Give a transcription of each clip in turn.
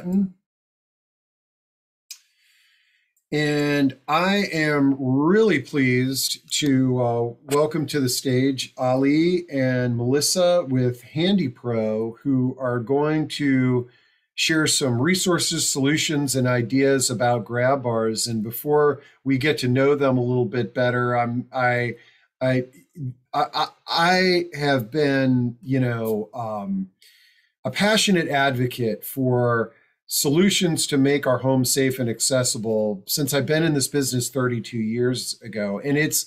button. And I am really pleased to uh, welcome to the stage Ali and Melissa with HandyPro, who are going to share some resources, solutions, and ideas about grab bars. And before we get to know them a little bit better, I'm I I I, I have been you know um, a passionate advocate for solutions to make our home safe and accessible since I've been in this business 32 years ago. And it's,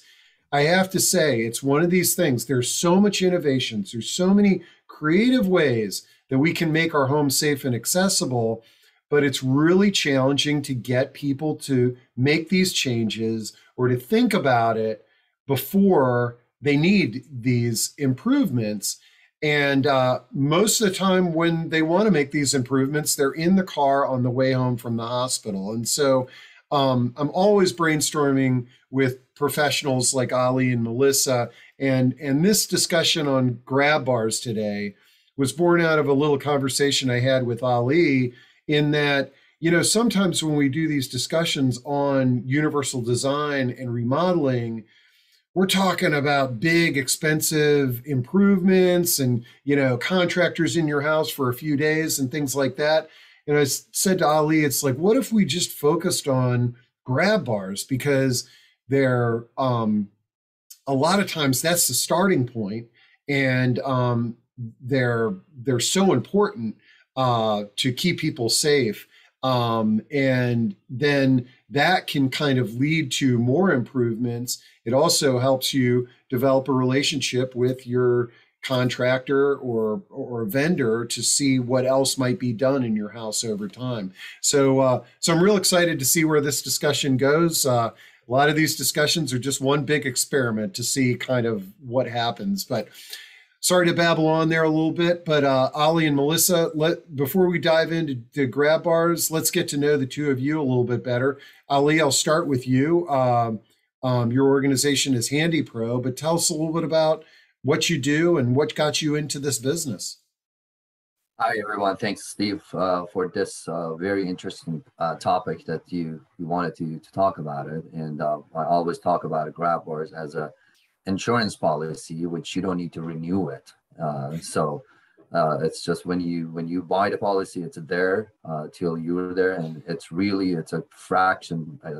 I have to say, it's one of these things. There's so much innovations, there's so many creative ways that we can make our home safe and accessible, but it's really challenging to get people to make these changes or to think about it before they need these improvements. And uh, most of the time, when they want to make these improvements, they're in the car on the way home from the hospital. And so um, I'm always brainstorming with professionals like Ali and Melissa. And, and this discussion on grab bars today was born out of a little conversation I had with Ali in that, you know, sometimes when we do these discussions on universal design and remodeling, we're talking about big expensive improvements and you know contractors in your house for a few days and things like that. And i said to ali it's like what if we just focused on grab bars? Because they're um, a lot of times that's the starting point and um, they're they're so important uh, to keep people safe. Um, and then that can kind of lead to more improvements. It also helps you develop a relationship with your contractor or or vendor to see what else might be done in your house over time. So uh, so I'm real excited to see where this discussion goes. Uh, a lot of these discussions are just one big experiment to see kind of what happens. But sorry to babble on there a little bit, but uh, Ali and Melissa, let before we dive into the grab bars, let's get to know the two of you a little bit better. Ali, I'll start with you. Um, um, your organization is HandyPro, but tell us a little bit about what you do and what got you into this business. Hi, everyone. Thanks, Steve, uh, for this uh, very interesting uh, topic that you, you wanted to, to talk about it. And uh, I always talk about grab bars as a insurance policy, which you don't need to renew it. Uh, so uh, it's just when you when you buy the policy, it's there uh, till you're there, and it's really it's a fraction. I,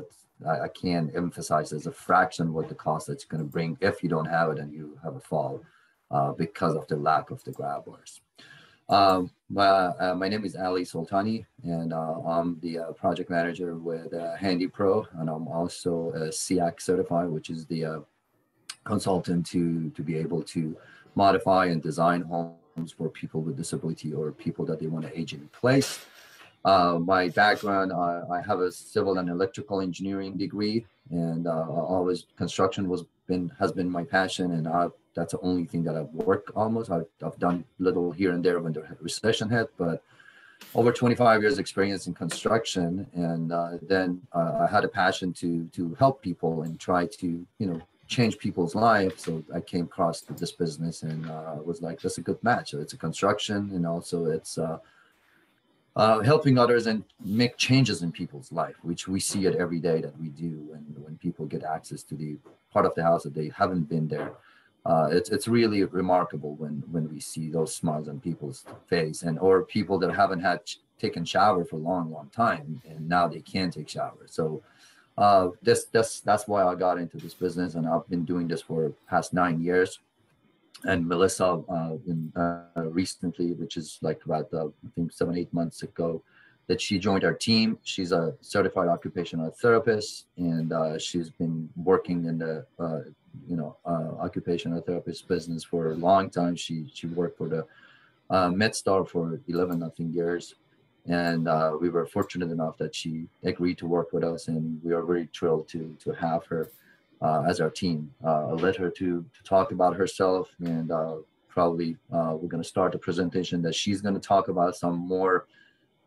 I can't emphasize it's a fraction what the cost that's going to bring if you don't have it and you have a fall uh, because of the lack of the grab bars. Um, my, uh, my name is Ali Soltani, and uh, I'm the project manager with HandyPro, and I'm also a CEAC certified, which is the consultant to to be able to modify and design homes for people with disability or people that they want to age in place. Uh, my background, I have a civil and electrical engineering degree, and uh, always construction was been has been my passion, and I, that's the only thing that I've worked almost. I've, I've done little here and there when the recession hit, but over 25 years experience in construction, and uh, then uh, I had a passion to to help people and try to you know change people's lives. So I came across this business and uh, was like, that's a good match. So it's a construction and also it's uh, uh, helping others and make changes in people's life, which we see it every day that we do. And when people get access to the part of the house that they haven't been there, uh, it's it's really remarkable when when we see those smiles on people's face and or people that haven't had taken shower for a long long time and now they can take showers. So uh, this that's that's why I got into this business, and I've been doing this for past nine years. And Melissa, uh, in, uh, recently, which is like about uh, I think seven eight months ago, that she joined our team. She's a certified occupational therapist, and uh, she's been working in the uh, you know occupational therapist business for a long time. She she worked for the MedStar for 11 I think years, and uh, we were fortunate enough that she agreed to work with us and we are very thrilled to to have her uh, as our team. Uh, i'll let her to, to talk about herself and uh, probably uh, we're going to start the presentation that she's going to talk about some more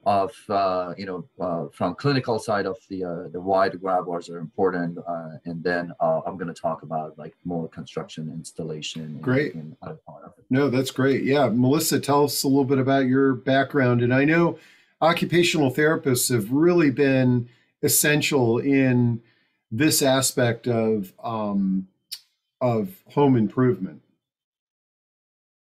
of uh, you know from clinical side of the the why the grab bars are important and then i'm going to talk about like more construction installation great. and, and no that's great. Yeah melissa tell us a little bit about your background and i know occupational therapists have really been essential in this aspect of um, of home improvement.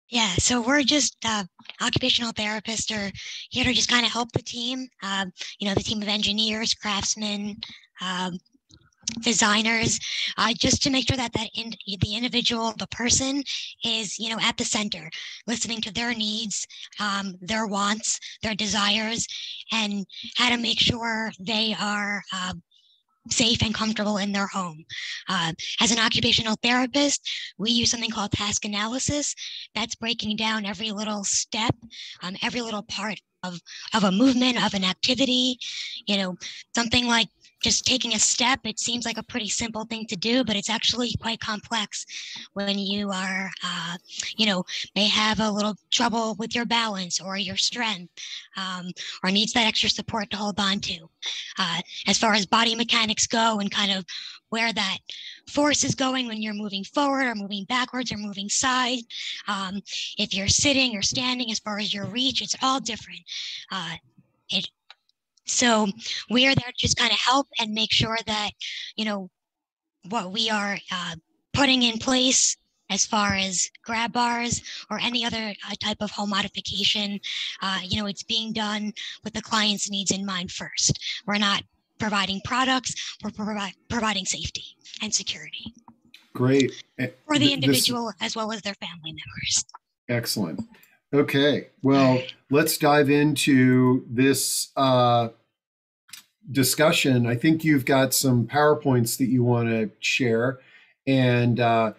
Yeah, so we're just uh, occupational therapists are here to just kind of help the team. Uh, you know, the team of engineers, craftsmen, um, designers, uh, just to make sure that that in, the individual, the person, is you know at the center, listening to their needs, um, their wants, their desires, and how to make sure they are uh, safe and comfortable in their home. Uh, as an occupational therapist, we use something called task analysis. That's breaking down every little step, um, every little part of, of a movement, of an activity. You know, something like just taking a step, it seems like a pretty simple thing to do, but it's actually quite complex when you are, uh, you know, may have a little trouble with your balance or your strength um, or needs that extra support to hold on to. Uh, as far as body mechanics go and kind of where that force is going when you're moving forward or moving backwards or moving side. Um, if you're sitting or standing, as far as your reach, it's all different. Uh, it so we are there to just kind of help and make sure that, you know, what we are uh, putting in place as far as grab bars or any other uh, type of home modification, uh, you know, it's being done with the client's needs in mind first. We're not providing products, we're provi- providing safety and security. Great. For the individual this... as well as their family members. Excellent. Okay, well, let's dive into this uh, discussion. I think you've got some PowerPoints that you want to share. And uh,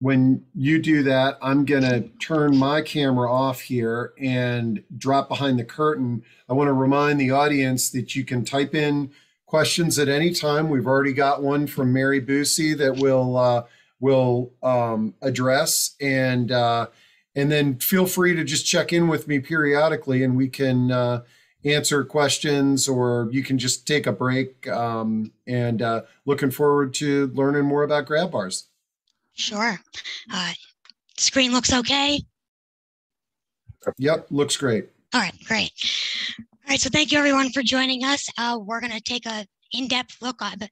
when you do that, I'm going to turn my camera off here and drop behind the curtain. I want to remind the audience that you can type in questions at any time. We've already got one from Mary Boosie that we'll, uh, will um, address. And uh, and then feel free to just check in with me periodically and we can uh, answer questions or you can just take a break um, and uh, looking forward to learning more about grab bars. Sure. Uh, screen looks okay? Yep looks great. All right great. All right so thank you everyone for joining us. Uh, we're going to take a in-depth look at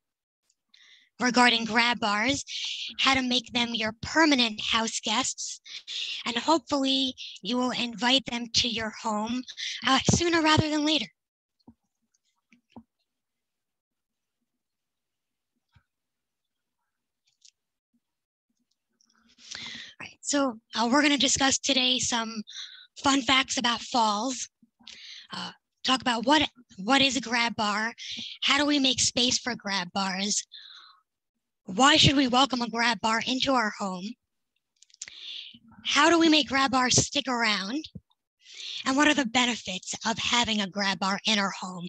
regarding grab bars, how to make them your permanent house guests, and hopefully you will invite them to your home uh, sooner rather than later. All right, so uh, we're going to discuss today some fun facts about falls. Uh, talk about what what is a grab bar, how do we make space for grab bars, why should we welcome a grab bar into our home? How do we make grab bars stick around? And what are the benefits of having a grab bar in our home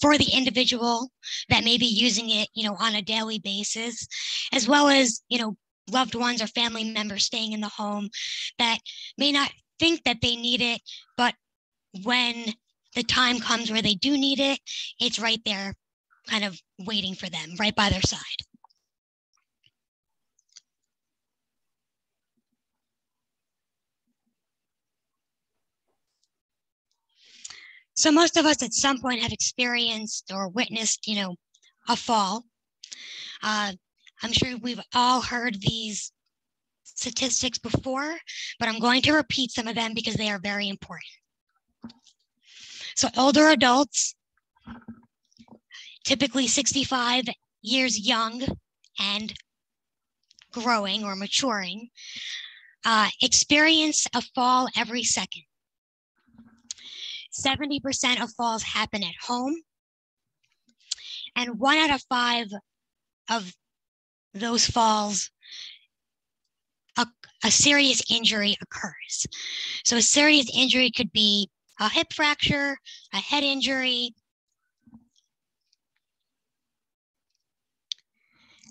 for the individual that may be using it, you know, on a daily basis, as well as, you know, loved ones or family members staying in the home that may not think that they need it, but when the time comes where they do need it, it's right there kind of waiting for them right by their side. So most of us at some point have experienced or witnessed, you know, a fall. Uh, I'm sure we've all heard these statistics before, but I'm going to repeat some of them because they are very important. So older adults, typically 65 years young and growing or maturing, uh, experience a fall every second. 70% of falls happen at home. And one out of five of those falls, a, a serious injury occurs. So a serious injury could be a hip fracture, a head injury,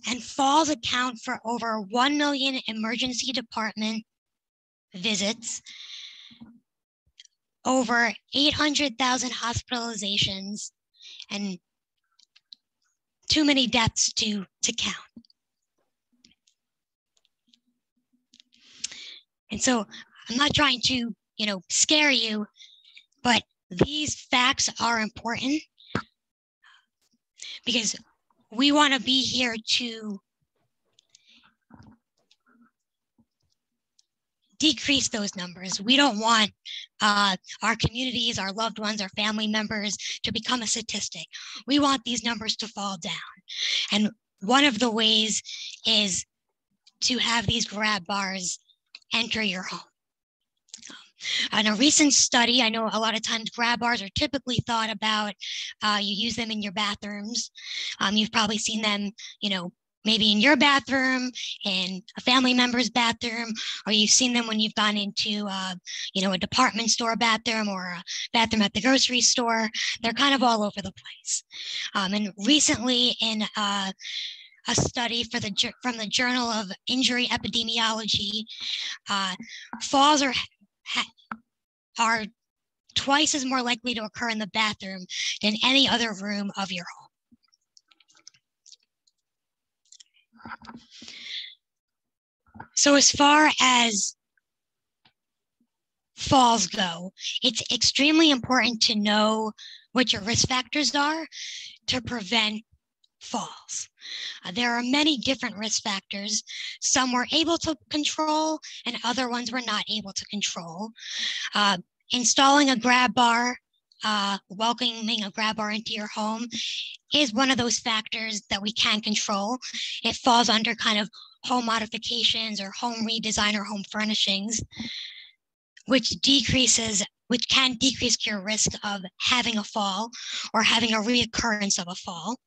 and falls account for over 1 million emergency department visits over 800,000 hospitalizations and too many deaths to, to count. And so I'm not trying to, you know, scare you, but these facts are important because we want to be here to decrease those numbers. We don't want uh, our communities, our loved ones, our family members to become a statistic. We want these numbers to fall down. And one of the ways is to have these grab bars enter your home. In a recent study, I know a lot of times grab bars are typically thought about. Uh, you use them in your bathrooms. Um, you've probably seen them, you know, maybe in your bathroom, in a family member's bathroom, or you've seen them when you've gone into, uh, you know, a department store bathroom or a bathroom at the grocery store. They're kind of all over the place. Um, and recently, in uh, a study for the from the Journal of Injury Epidemiology, uh, falls are are twice as more likely to occur in the bathroom than any other room of your home. So as far as falls go, it's extremely important to know what your risk factors are to prevent falls. Uh, there are many different risk factors. Some we're able to control, and other ones we're not able to control. Uh, installing a grab bar, uh, welcoming a grab bar into your home is one of those factors that we can control. It falls under kind of home modifications or home redesign or home furnishings, which decreases, which can decrease your risk of having a fall or having a reoccurrence of a fall.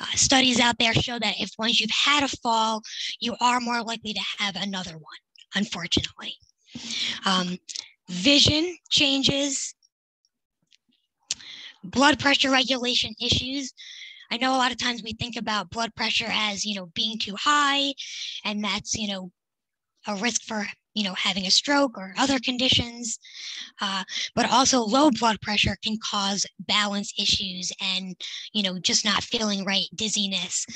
Uh, studies out there show that if once you've had a fall, you are more likely to have another one, unfortunately. Um, vision changes, blood pressure regulation issues. I know a lot of times we think about blood pressure as, you know, being too high, and that's, you know, a risk for you know having a stroke or other conditions. Uh, but also low blood pressure can cause balance issues and you know just not feeling right dizziness.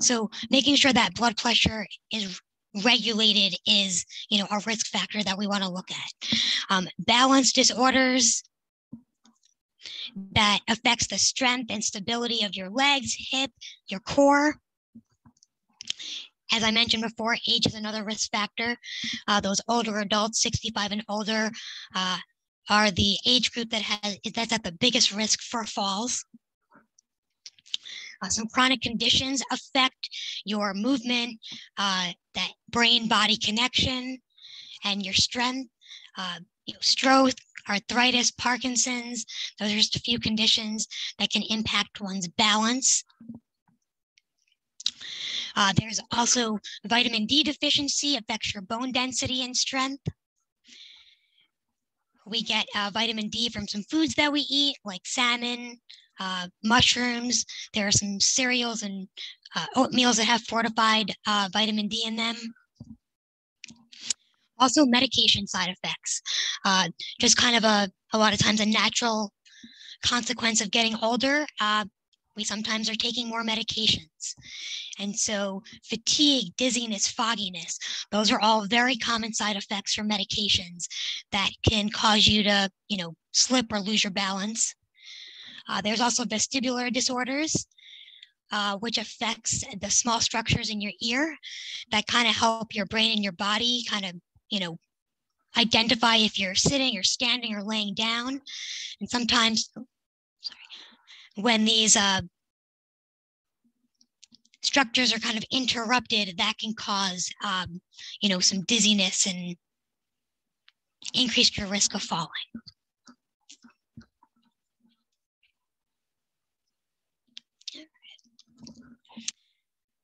So making sure that blood pressure is regulated is you know a risk factor that we want to look at. Um, balance disorders that affects the strength and stability of your legs hip your core as I mentioned before, age is another risk factor. Uh, those older adults, 65 and older, uh, are the age group that has that's at the biggest risk for falls. Uh, some chronic conditions affect your movement, uh, that brain-body connection, and your strength. Uh, you know, stroke, arthritis, Parkinson's. Those are just a few conditions that can impact one's balance. Uh, there's also vitamin D deficiency affects your bone density and strength. We get uh, vitamin D from some foods that we eat, like salmon, uh, mushrooms. There are some cereals and uh, oatmeals that have fortified uh, vitamin D in them. Also, medication side effects. Uh, just kind of a, a lot of times a natural consequence of getting older. Uh, we sometimes are taking more medications. And so fatigue, dizziness, fogginess, those are all very common side effects from medications that can cause you to, you know, slip or lose your balance. Uh, there's also vestibular disorders, uh, which affects the small structures in your ear that kind of help your brain and your body kind of, you know, identify if you're sitting or standing or laying down. And sometimes, when these uh, structures are kind of interrupted, that can cause, um, you know, some dizziness and increase your risk of falling.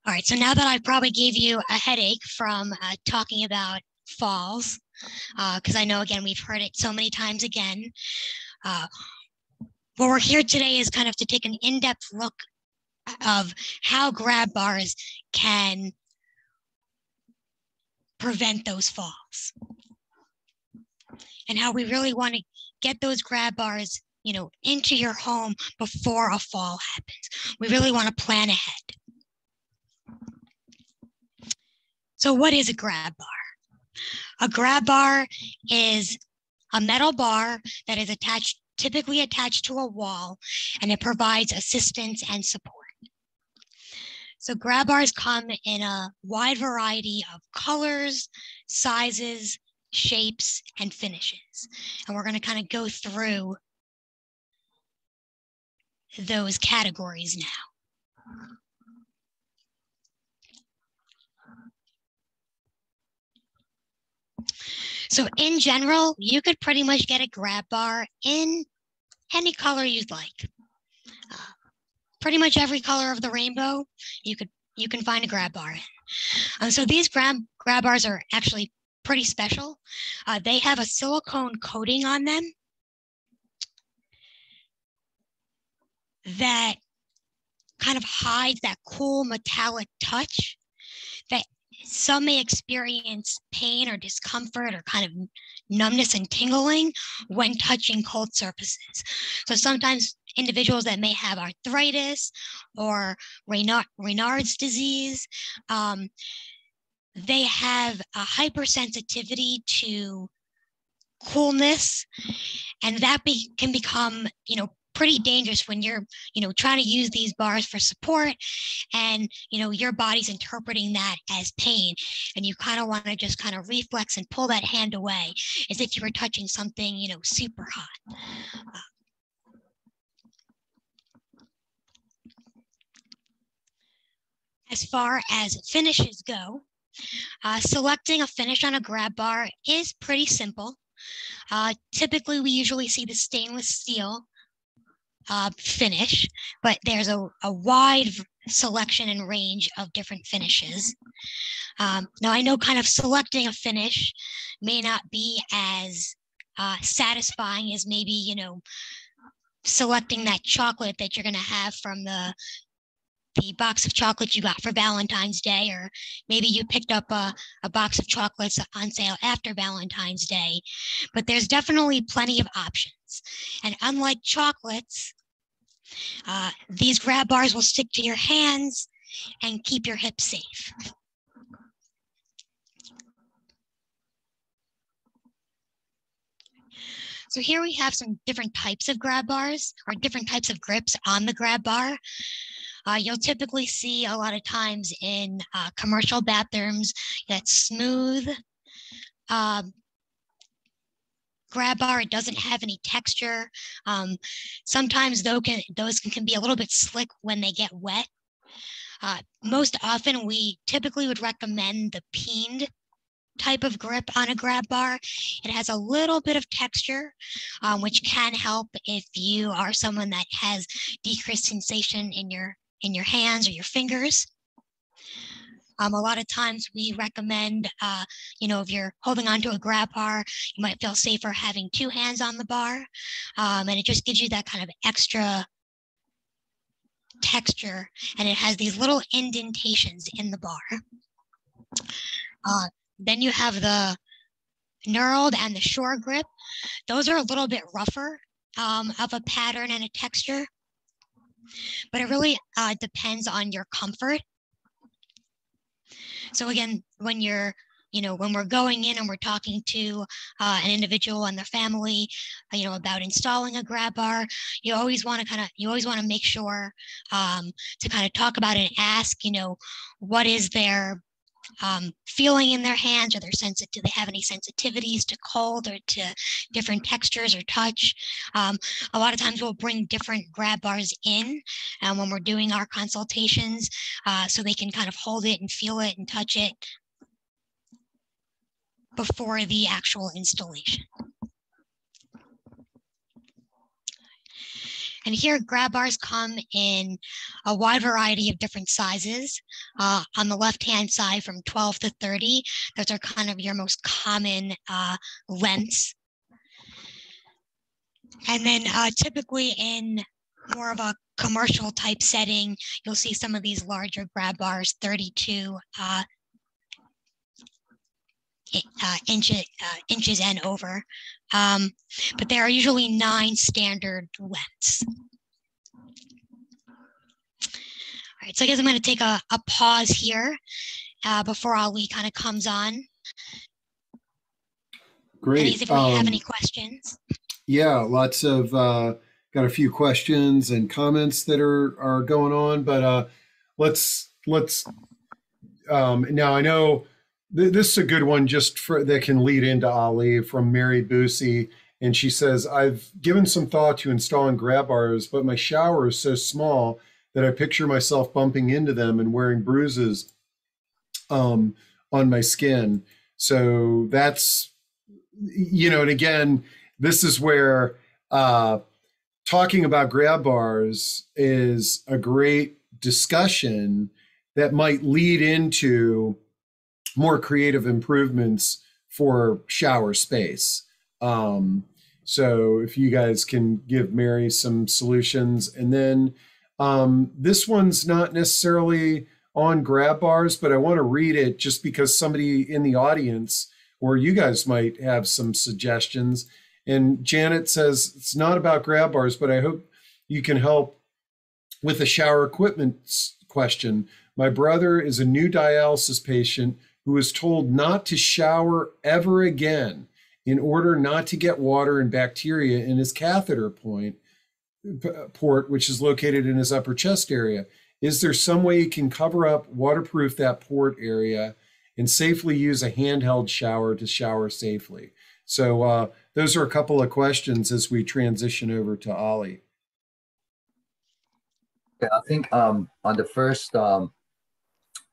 All right, so now that I probably gave you a headache from uh, talking about falls, because uh, I know, again, we've heard it so many times again, uh, what we're here today is kind of to take an in-depth look of how grab bars can prevent those falls. And how we really want to get those grab bars you know into your home before a fall happens. We really want to plan ahead. So what is a grab bar a grab bar is a metal bar that is attached, typically attached to a wall, and it provides assistance and support. So grab bars come in a wide variety of colors, sizes, shapes, and finishes. And we're going to kind of go through those categories now. So in general, you could pretty much get a grab bar in any color you'd like. Uh, pretty much every color of the rainbow, you could you can find a grab bar in. Um, so these grab grab bars are actually pretty special. Uh, they have a silicone coating on them that kind of hides that cool metallic touch that some may experience pain or discomfort or kind of numbness and tingling when touching cold surfaces. So sometimes individuals that may have arthritis or Raynaud, Raynaud's disease, um, they have a hypersensitivity to coolness and that be, can become you know pretty dangerous when you're you know trying to use these bars for support and you know your body's interpreting that as pain. And you kind of want to just kind of reflex and pull that hand away as if you were touching something you know super hot. Uh, as far as finishes go uh, selecting a finish on a grab bar is pretty simple. Uh, typically, we usually see the stainless steel uh, finish, but there's a, a wide selection and range of different finishes. Um, now, I know kind of selecting a finish may not be as uh, satisfying as maybe, you know, selecting that chocolate that you're going to have from the the box of chocolates you got for Valentine's Day, or maybe you picked up a, a box of chocolates on sale after Valentine's Day. But there's definitely plenty of options. And unlike chocolates, uh, these grab bars will stick to your hands and keep your hips safe. So here we have some different types of grab bars or different types of grips on the grab bar. Uh, you'll typically see a lot of times in uh, commercial bathrooms that smooth um, grab bar. It doesn't have any texture. Um, sometimes though can, those can, can be a little bit slick when they get wet. Uh, most often we typically would recommend the peened type of grip on a grab bar. It has a little bit of texture, um, which can help if you are someone that has decreased sensation in your in your hands or your fingers. Um, a lot of times we recommend, uh, you know, if you're holding onto a grab bar, you might feel safer having two hands on the bar. Um, and it just gives you that kind of extra texture. And it has these little indentations in the bar. Uh, then you have the knurled and the shore grip. Those are a little bit rougher um, of a pattern and a texture but it really uh, depends on your comfort. So again, when you're you know when we're going in and we're talking to uh, an individual and their family uh, you know about installing a grab bar you always want to kind of you always want to make sure um, to kind of talk about it and ask you know what is their um, feeling in their hands or their sense do they have any sensitivities to cold or to different textures or touch? Um, a lot of times we'll bring different grab bars in um, when we're doing our consultations uh, so they can kind of hold it and feel it and touch it before the actual installation And here grab bars come in a wide variety of different sizes. Uh, on the left-hand side from 12 to 30, those are kind of your most common uh, lengths. And then uh, typically in more of a commercial type setting, you'll see some of these larger grab bars, 32 uh, uh, inches, uh, inches and over. Um, but there are usually nine standard lengths. All right, so I guess I'm going to take a, a pause here uh, before Ali kind of comes on. Great. If we have Um, any questions. Yeah, lots of uh, got a few questions and comments that are are going on, but uh, let's let's um, now I know this is a good one just for that can lead into Ali from Mary Boosie, and she says I've given some thought to installing grab bars, but my shower is so small that I picture myself bumping into them and wearing bruises um, on my skin. So that's you know, and again this is where uh, talking about grab bars is a great discussion that might lead into more creative improvements for shower space. Um, so if you guys can give Mary some solutions, and then um, this one's not necessarily on grab bars, but I want to read it just because somebody in the audience or you guys might have some suggestions. And Janet says it's not about grab bars, but I hope you can help with the shower equipment question. My brother is a new dialysis patient who was told not to shower ever again in order not to get water and bacteria in his catheter point port, which is located in his upper chest area. Is there some way you can cover up, waterproof that port area, and safely use a handheld shower to shower safely? So uh, those are a couple of questions as we transition over to Ali. Yeah, I think um, on the first um,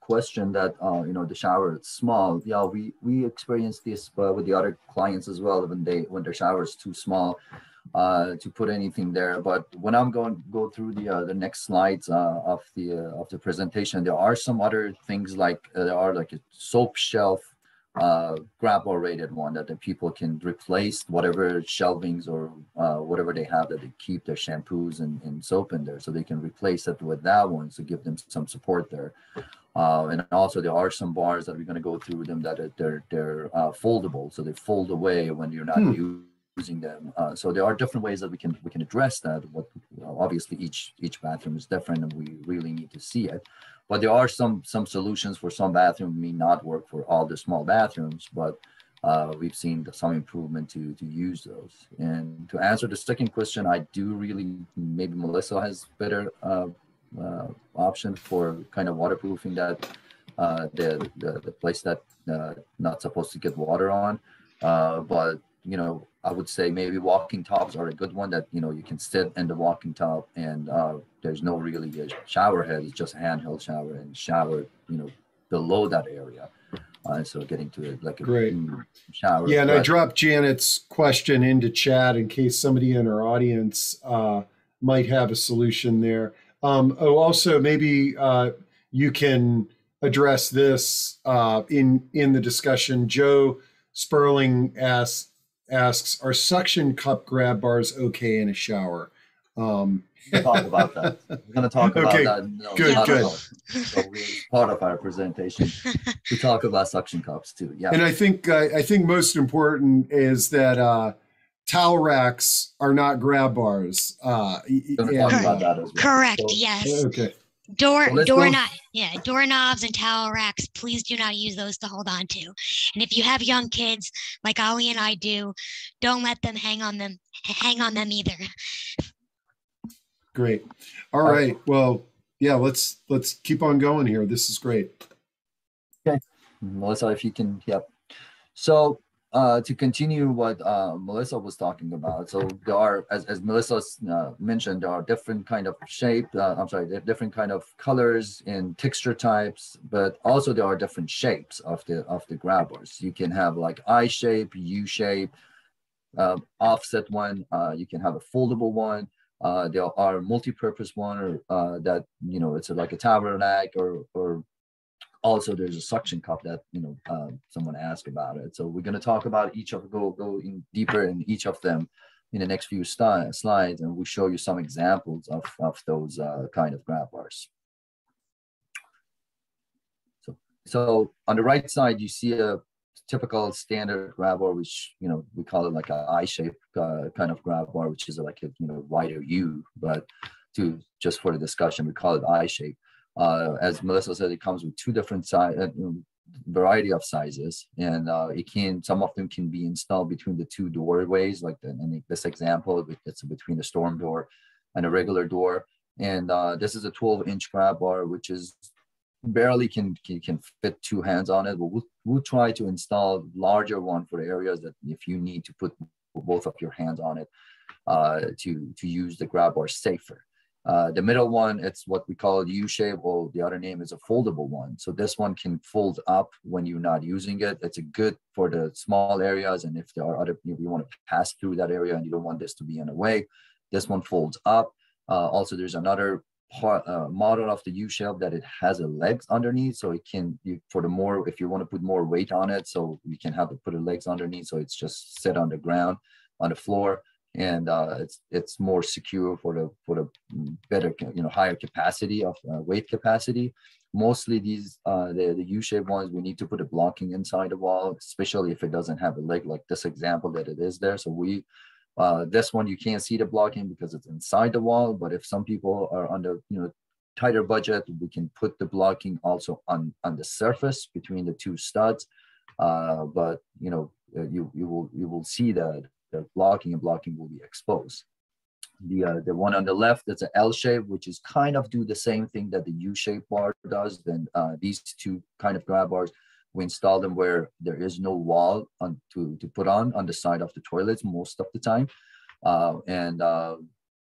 question that uh, you know the shower is small. Yeah, we we experienced this uh, with the other clients as well when they when their shower is too small uh, to put anything there. But when I'm going to go through the uh, the next slides uh, of the uh, of the presentation, there are some other things like uh, there are like a soap shelf uh, bar rated one that the people can replace whatever shelvings or uh, whatever they have that they keep their shampoos and, and soap in there so they can replace it with that one to give them some support there uh, and also there are some bars that we're going to go through them that are, they're they're uh, foldable. So they fold away when you're not Hmm. using them. Uh, so there are different ways that we can we can address that. What obviously each each bathroom is different and we really need to see it. But there are some some solutions for some bathrooms may not work for all the small bathrooms but uh, we've seen some improvement to to use those. And to answer the second question i do really maybe melissa has better uh, uh, option for kind of waterproofing that uh, the, the the place that uh, not supposed to get water on uh, but you know i would say maybe walk-in tubs are a good one that you know you can sit in the walk-in tub and uh, there's no really a shower head it's just a handheld shower and shower you know below that area uh, so getting to it like a Great. shower Yeah, and I dropped Janet's question into chat in case somebody in our audience uh, might have a solution there. Um, oh, also maybe uh, you can address this uh, in in the discussion. Joe Sperling asks asks, "Are suction cup grab bars okay in a shower?" Um, We'll talk about that. We're going to talk about Okay, that. No, good, good. So part of our presentation, we talk about suction cups too. Yeah. And I think uh, I think most important is that uh, towel racks are not grab bars. Uh, y- We're going to and- talk about that as well. Correct. So- yes. Okay. Door So let's go- doorknob yeah doorknobs and towel racks. Please do not use those to hold on to. And if you have young kids like Ali and I do, don't let them hang on them hang on them either. Great. All right. Well, yeah. Let's let's keep on going here. This is great. Okay, Melissa, if you can, yep. So uh, to continue what uh, Melissa was talking about, so there are, as, as Melissa uh, mentioned, there are different kind of shape. Uh, I'm sorry, different kind of colors and texture types, but also there are different shapes of the of the grab bars. You can have like I shape, U shape, uh, offset one. Uh, you can have a foldable one. Uh, there are multi-purpose one or uh, that you know it's like a towel rack or or also there's a suction cup that you know uh, someone asked about it. So we're going to talk about each of go go in deeper in each of them in the next few sti- slides and we'll show you some examples of of those uh, kind of grab bars. So so on the right side you see a typical standard grab bar which you know we call it like a i shape uh, kind of grab bar which is like a you know wider u. But to just for the discussion we call it i shape uh, as Melissa said, it comes with two different size. Uh, variety of sizes and uh, it can some of them can be installed between the two doorways like the, in this example it's between the storm door and a regular door and uh, this is a 12 inch grab bar which is barely can, can, can fit two hands on it but we'll, we'll try to install larger one for areas that if you need to put both of your hands on it uh, to to use the grab bar safer uh, the middle one, it's what we call U-shape, or the other name is a foldable one. So this one can fold up when you're not using it. It's a good for the small areas. And if there are other, you, you want to pass through that area and you don't want this to be in the way, this one folds up. Uh, also, there's another part, uh, model of the U-shape that it has a legs underneath. So it can, you, for the more, if you want to put more weight on it, so you can have to put a legs underneath. So it's just set on the ground, on the floor and uh, it's it's more secure for the for the better you know higher capacity of uh, weight capacity. Mostly these uh, the the U-shaped ones we need to put a blocking inside the wall, especially if it doesn't have a leg like this example that it is there. So we uh, this one you can't see the blocking because it's inside the wall. But if some people are under you know tighter budget, we can put the blocking also on on the surface between the two studs. Uh, but you know you you will you will see that the blocking and blocking will be exposed. The, uh, the one on the left, that's an L shape, which is kind of do the same thing that the U shape bar does. Then uh, these two kind of grab bars, we install them where there is no wall on, to, to put on on the side of the toilets most of the time. Uh, and uh,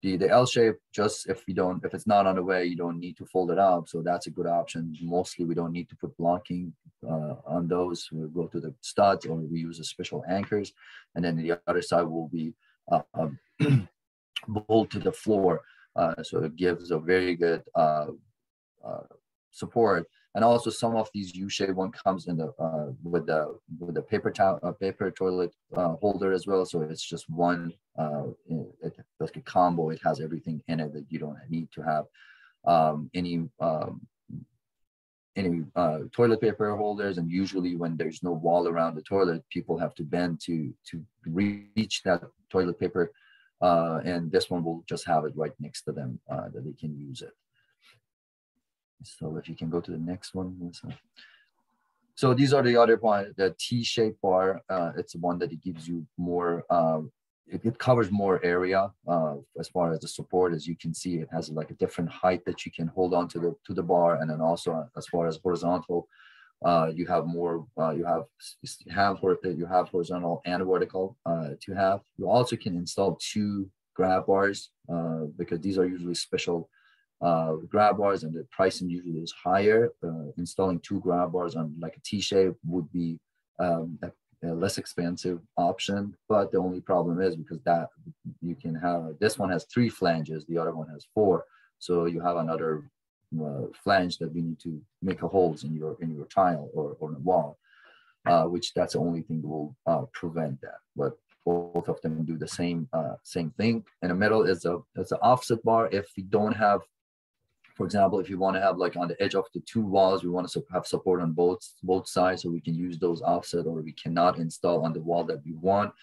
the, the L shape, just if you don't, if it's not on the way, you don't need to fold it up. So that's a good option. Mostly we don't need to put blocking uh, on those. We go to the studs or we use a special anchors. And then the other side will be uh, um, bolt to the floor. Uh, so it gives a very good uh, uh, support and also some of these U-shaped one comes in the uh, with the with the paper towel uh, paper toilet uh, holder as well. So it's just one uh, it, like a combo. It has everything in it that you don't need to have um, any um, any uh, toilet paper holders. And usually when there's no wall around the toilet, people have to bend to to reach that toilet paper. Uh, and this one will just have it right next to them that they can use it. So if you can go to the next one. So these are the other one, the T-shaped bar. Uh, it's one that it gives you more, uh, it, it, covers more area uh, as far as the support. As you can see, it has like a different height that you can hold on to the to the bar, and then also as far as horizontal, uh, you have more. Uh, you have have you have horizontal and vertical uh, to have. You also can install two grab bars because these are usually special uh, grab bars and the pricing usually is higher. Uh, installing two grab bars on like a T-shape would be um, a, a, less expensive option. But the only problem is because that you can have, this one has three flanges, the other one has four. So you have another uh, flange that we need to make a holes in your in your tile or, or in a wall, uh, which that's the only thing that will uh, prevent that. But both of them do the same uh, same thing. In the middle is a it's an offset bar. If you don't have for example, if you want to have like on the edge of the two walls, we want to have support on both both sides, so we can use those offset, or we cannot install on the wall that we want.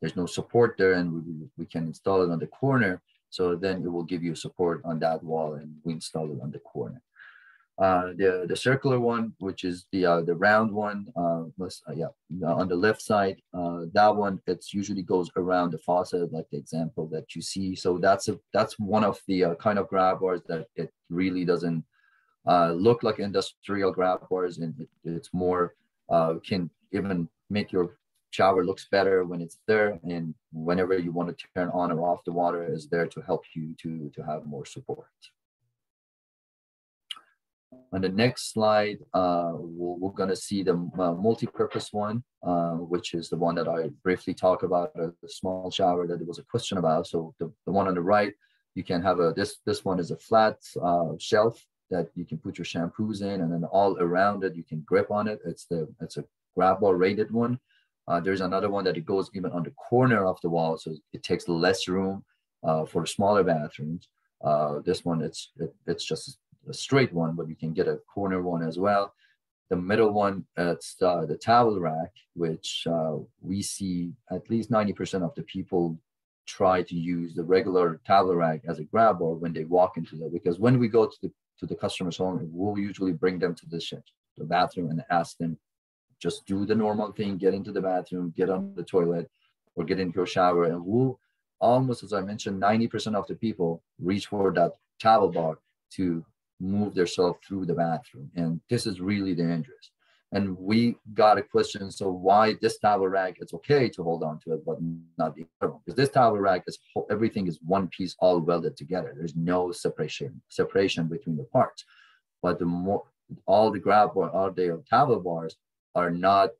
There's no support there, and we, we can install it on the corner. So then it will give you support on that wall, and we install it on the corner. Uh, the the circular one, which is the uh, the round one, uh, uh, yeah, on the left side. Uh, that one, it's usually goes around the faucet, like the example that you see. So that's a that's one of the kind of grab bars that it really doesn't look like industrial grab bars, and it, it's more can even make your shower looks better when it's there, and whenever you want to turn on or off the water is there to help you to to have more support. On the next slide, uh, we're, we're going to see the uh, multi-purpose one, uh, which is the one that I briefly talked about, uh, the small shower that there was a question about. So the, the one on the right, you can have a, this, this one is a flat uh, shelf that you can put your shampoos in and then all around it, you can grip on it. It's the, it's a grab bar rated one. Uh, there's another one that it goes even on the corner of the wall. So it takes less room for smaller bathrooms. this one, it's, it, it's just a straight one, but you can get a corner one as well. The middle one, it's uh, the towel rack, which uh, we see at least 90% of the people try to use the regular towel rack as a grab bar when they walk into that. Because when we go to the to the customer's home, we'll usually bring them to the, the bathroom and ask them just do the normal thing, get into the bathroom, get on the toilet, or get into your shower, and we'll almost as I mentioned, 90% of the people reach for that towel bar to move themselves through the bathroom. And this is really dangerous. And we got a question, so why this towel rack, it's okay to hold on to it, but not the other one. Because this towel rack is everything is one piece all welded together. There's no separation, separation between the parts. But the more all the grab bar, all the towel bars are not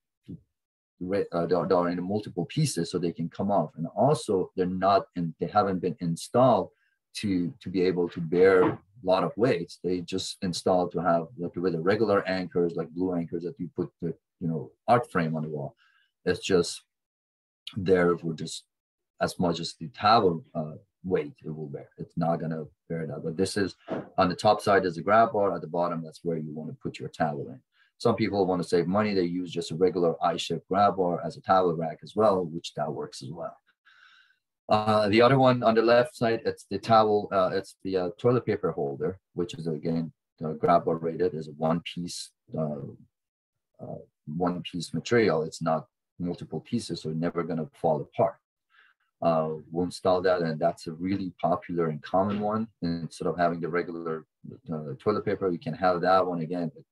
uh, they, are, in multiple pieces so they can come off and also they're not and they haven't been installed to to be able to bear lot of weights. They just installed to have like with the regular anchors, like blue anchors that you put the you know art frame on the wall. It's just there for just as much as the table uh, weight it will bear. It's not gonna bear that. But this is on the top side is a grab bar. At the bottom, that's where you want to put your towel in. Some people want to save money. They use just a regular I-shaped grab bar as a towel rack as well, which that works as well. Uh, the other one on the left side, it's the towel, uh, it's the uh, toilet paper holder, which is again uh, grab bar rated is a one piece, uh, uh, one piece material. It's not multiple pieces, so never gonna fall apart. We'll install that, and that's a really popular and common one. And instead of having the regular toilet paper, you can have that one again. It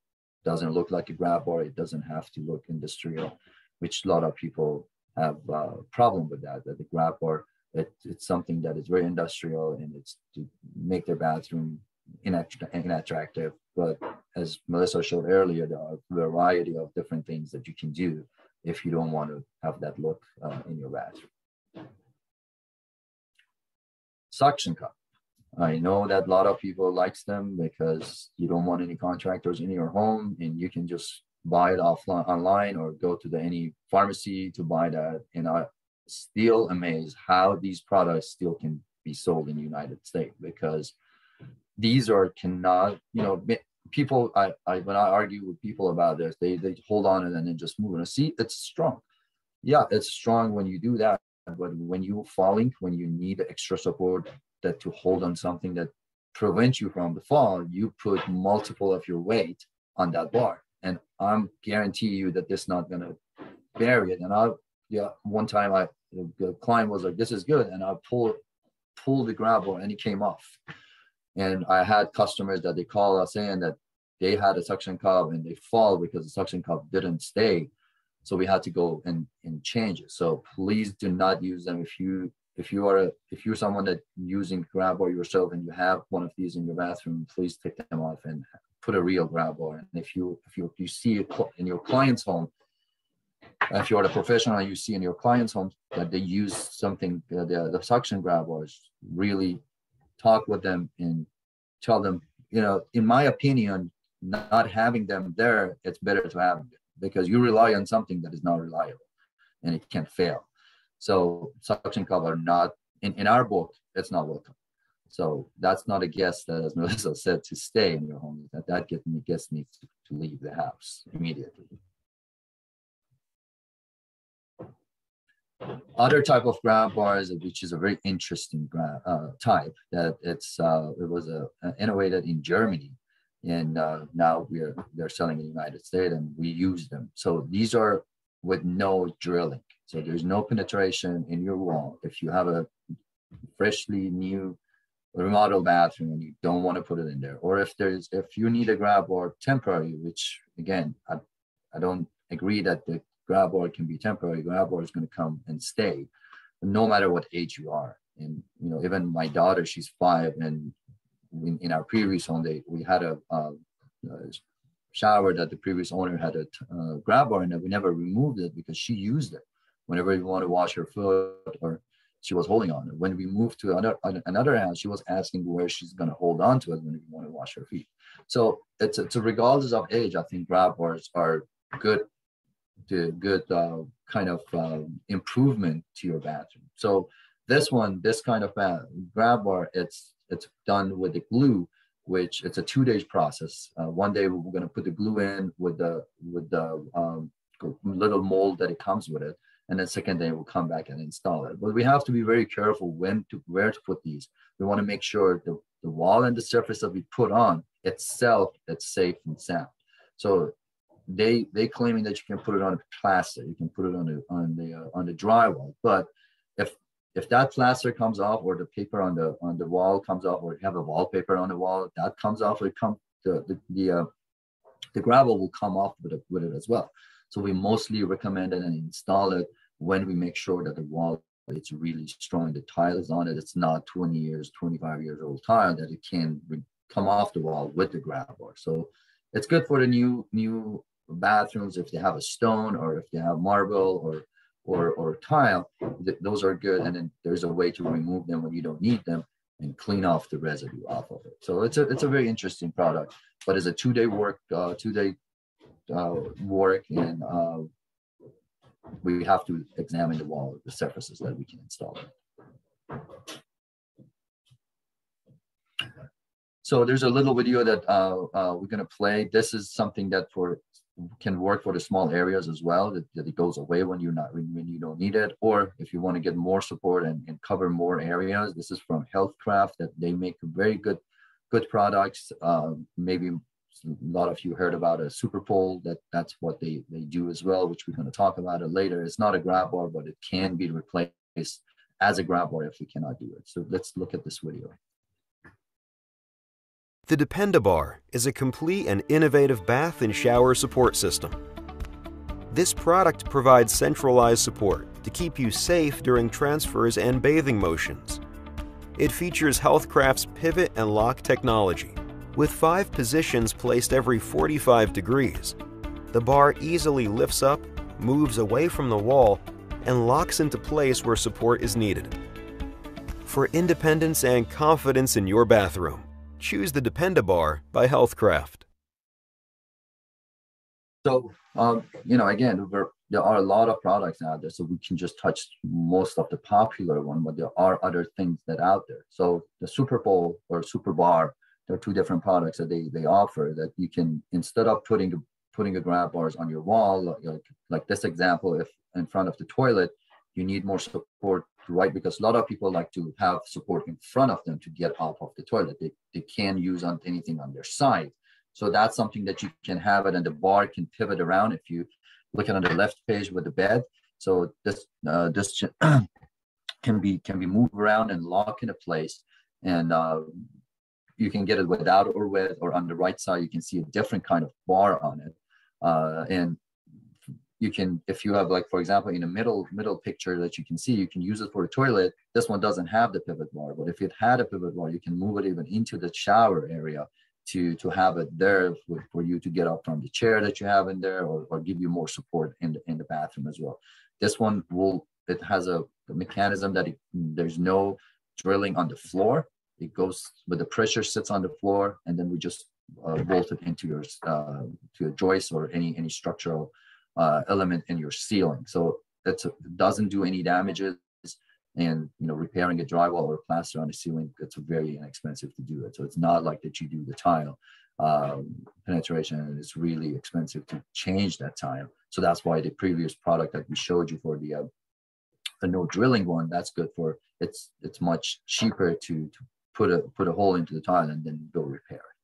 doesn't look like a grab bar. It doesn't have to look industrial, which a lot of people have a problem with that. That the grab bar it, it's something that is very industrial and it's to make their bathroom inattractive. But as Melissa showed earlier, there are a variety of different things that you can do if you don't want to have that look uh, in your bathroom. Suction cup. I know that a lot of people likes them because you don't want any contractors in your home and you can just buy it offline online or go to the any pharmacy to buy that. And I still amazed how these products still can be sold in the United States because these are cannot, you know, people I, I when I argue with people about this, they they hold on and then just move. And see, it's strong. Yeah, it's strong when you do that. But when you're falling, when you need extra support that to hold on something that prevents you from the fall, you put multiple of your weight on that bar. And I'm guarantee you that this not gonna bear it. And I yeah, one time I the client was like, "This is good," and I pulled pulled the grab bar and it came off. And I had customers that they call us saying that they had a suction cup and they fall because the suction cup didn't stay. So we had to go and, and change it. So please do not use them if you if you are a, if you're someone that using grab bar yourself and you have one of these in your bathroom, please take them off and put a real grab bar. And if you if you if you see it in your client's home if you're a professional you see in your clients' homes that they use something, uh, the, the suction grab bars, really talk with them and tell them, you know, in my opinion, not having them there, it's better to have them because you rely on something that is not reliable and it can fail. So suction cup are not in, in our book, it's not welcome. So that's not a guest that, as Melissa said, to stay in your home. That that guest needs to, to leave the house immediately. Other type of grab bars, which is a very interesting grab, uh, type, that it's uh, it was uh, innovated in Germany, and uh, now we're they're selling in the United States, and we use them. So these are with no drilling, so there's no penetration in your wall. If you have a freshly new remodel bathroom and you don't want to put it in there, or if there's if you need a grab bar temporary, which again I I don't agree that the grab bar can be temporary. Grab bar is going to come and stay, no matter what age you are. And you know, even my daughter, she's five, and in, in our previous home, they we had a, a, shower that the previous owner had a uh, grab bar, and we never removed it because she used it whenever we want to wash her foot or she was holding on. When we moved to another another house, she was asking where she's going to hold on to it when we want to wash her feet. So it's, it's regardless of age, I think grab bars are good to good uh, kind of uh, improvement to your bathroom. So this one, this kind of grab bar, it's it's done with the glue, which it's a two days process. Uh, one day we're going to put the glue in with the with the um, little mold that it comes with it, and then second day we'll come back and install it. But we have to be very careful when to where to put these. We want to make sure the, the wall and the surface that we put on itself it's safe and sound. So they they claiming that you can put it on a plaster, you can put it on the on the uh, on the drywall. But if if that plaster comes off, or the paper on the on the wall comes off, or you have a wallpaper on the wall that comes off, it come the the the, uh, the grab bar will come off with it with it as well. So we mostly recommend it and install it when we make sure that the wall it's really strong. The tile is on it. It's not 20 years, 25 years old tile that it can come off the wall with the grab bar. So it's good for the new new bathrooms if they have a stone or if they have marble or or or tile. Th- those are good, and then there's a way to remove them when you don't need them and clean off the residue off of it. So it's a it's a very interesting product, but it's a two day work, uh, two day uh, work, and uh, we have to examine the wall, the surfaces that we can install. So there's a little video that uh, uh, we're gonna play. This is something that for can work for the small areas as well, that, that it goes away when you're not when you don't need it. Or if you want to get more support and, and cover more areas, this is from Healthcraft that they make very good good products. Uh, maybe a lot of you heard about a super pole that that's what they they do as well, which we're going to talk about it later. It's not a grab bar, but it can be replaced as a grab bar if we cannot do it. So let's look at this video. The Dependabar is a complete and innovative bath and shower support system. This product provides centralized support to keep you safe during transfers and bathing motions. It features Healthcraft's pivot and lock technology. With five positions placed every 45 degrees, the bar easily lifts up, moves away from the wall, and locks into place where support is needed. For independence and confidence in your bathroom, choose the Dependabar by Healthcraft. So, um, you know, again, there are a lot of products out there, so we can just touch most of the popular one, but there are other things that out there. So the Super Pole or Super Bar, there are two different products that they, they offer that you can, instead of putting putting a grab bars on your wall, like, like this example, if in front of the toilet, you need more support right? Because a lot of people like to have support in front of them to get off of the toilet. They, they can't use on anything on their side. So that's something that you can have it and the bar can pivot around if you look at on the left page with the bed. So this uh, this can be can be moved around and locked in a place and uh, you can get it without or with or on the right side. You can see a different kind of bar on it. Uh, and you can if you have like for example in the middle middle picture that you can see you can use it for a toilet. This one doesn't have the pivot bar but if it had a pivot bar you can move it even into the shower area to to have it there for, for you to get up from the chair that you have in there or, or give you more support in the, in the bathroom as well. This one will it has a, a mechanism that it, there's no drilling on the floor. It goes but the pressure sits on the floor and then we just uh, bolt it into your uh, to a joist or any any structural uh, element in your ceiling. So that doesn't do any damages. And you know, repairing a drywall or plaster on a ceiling, it's very inexpensive to do it. So it's not like that you do the tile um, penetration, and it's really expensive to change that tile. So that's why the previous product that we showed you for the uh, the no drilling one, that's good for it's it's much cheaper to to put a put a hole into the tile and then go repair it.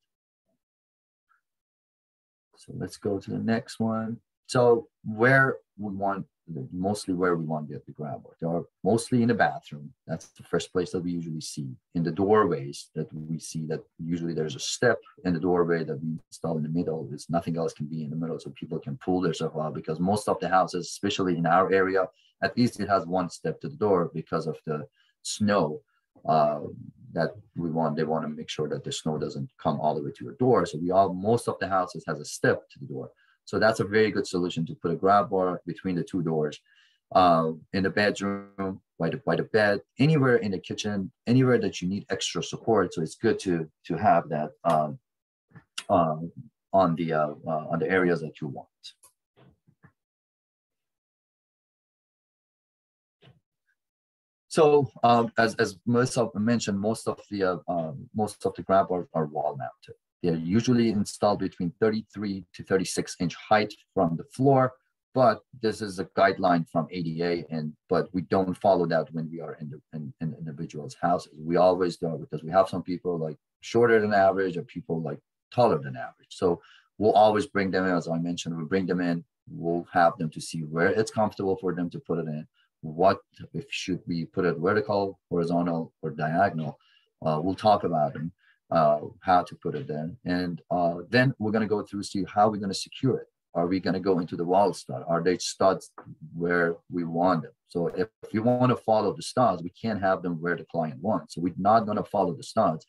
So let's go to the next one. So where we want, mostly where we want to get the grab they are mostly in the bathroom. That's the first place that we usually see. In the doorways that we see that usually there's a step in the doorway that we install in the middle. There's nothing else can be in the middle so people can pull themselves out because most of the houses, especially in our area, at least it has one step to the door because of the snow uh, that we want. They want to make sure that the snow doesn't come all the way to your door. So we all, most of the houses has a step to the door. So that's a very good solution to put a grab bar between the two doors. Uh, in the bedroom, by the, by the bed, anywhere in the kitchen, anywhere that you need extra support. So it's good to to have that um, um, on the uh, uh, on the areas that you want. So um, as, as Melissa mentioned, most of the uh, um, most of the grab bars are wall mounted. They're usually installed between 33 to 36 inch height from the floor, but this is a guideline from ADA, and but we don't follow that when we are in the in, in individuals' houses. We always do because we have some people like shorter than average, or people like taller than average. So we'll always bring them in, as I mentioned, we bring them in, we'll have them to see where it's comfortable for them to put it in, what if should we put it vertical, horizontal, or diagonal. Uh, we'll talk about them, uh, how to put it in. And uh, then we're going to go through see how we're going to secure it. Are we going to go into the wall stud? Are they studs where we want them? So if, if you want to follow the studs, we can't have them where the client wants. So we're not going to follow the studs.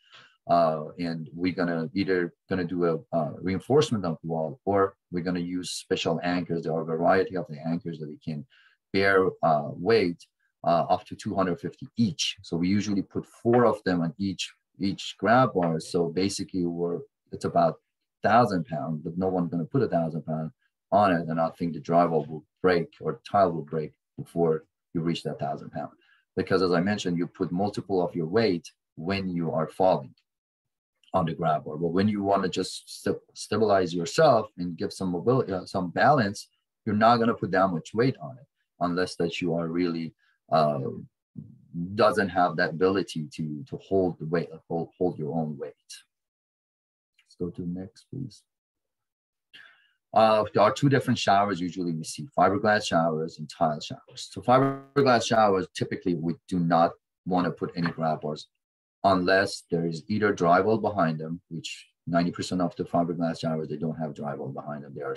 Uh, and we're gonna either gonna do a uh, reinforcement of the wall or we're gonna use special anchors. There are a variety of the anchors that we can bear uh, weight uh, up to 250 each. So we usually put four of them on each each grab bar. So basically, we're it's about thousand pounds, but no one's gonna put a thousand pound on it, and I think the drywall will break or tile will break before you reach that thousand pound. Because as I mentioned, you put multiple of your weight when you are falling on the grab bar. But when you want to just st- stabilize yourself and give some mobility, uh, some balance, you're not going to put that much weight on it unless that you are really uh, doesn't have that ability to to hold the weight, hold, hold your own weight. Let's go to the next, please. Uh, there are two different showers usually we see fiberglass showers and tile showers. So fiberglass showers typically we do not want to put any grab bars unless there is either drywall behind them, which 90% of the fiberglass showers, they don't have drywall behind them. They are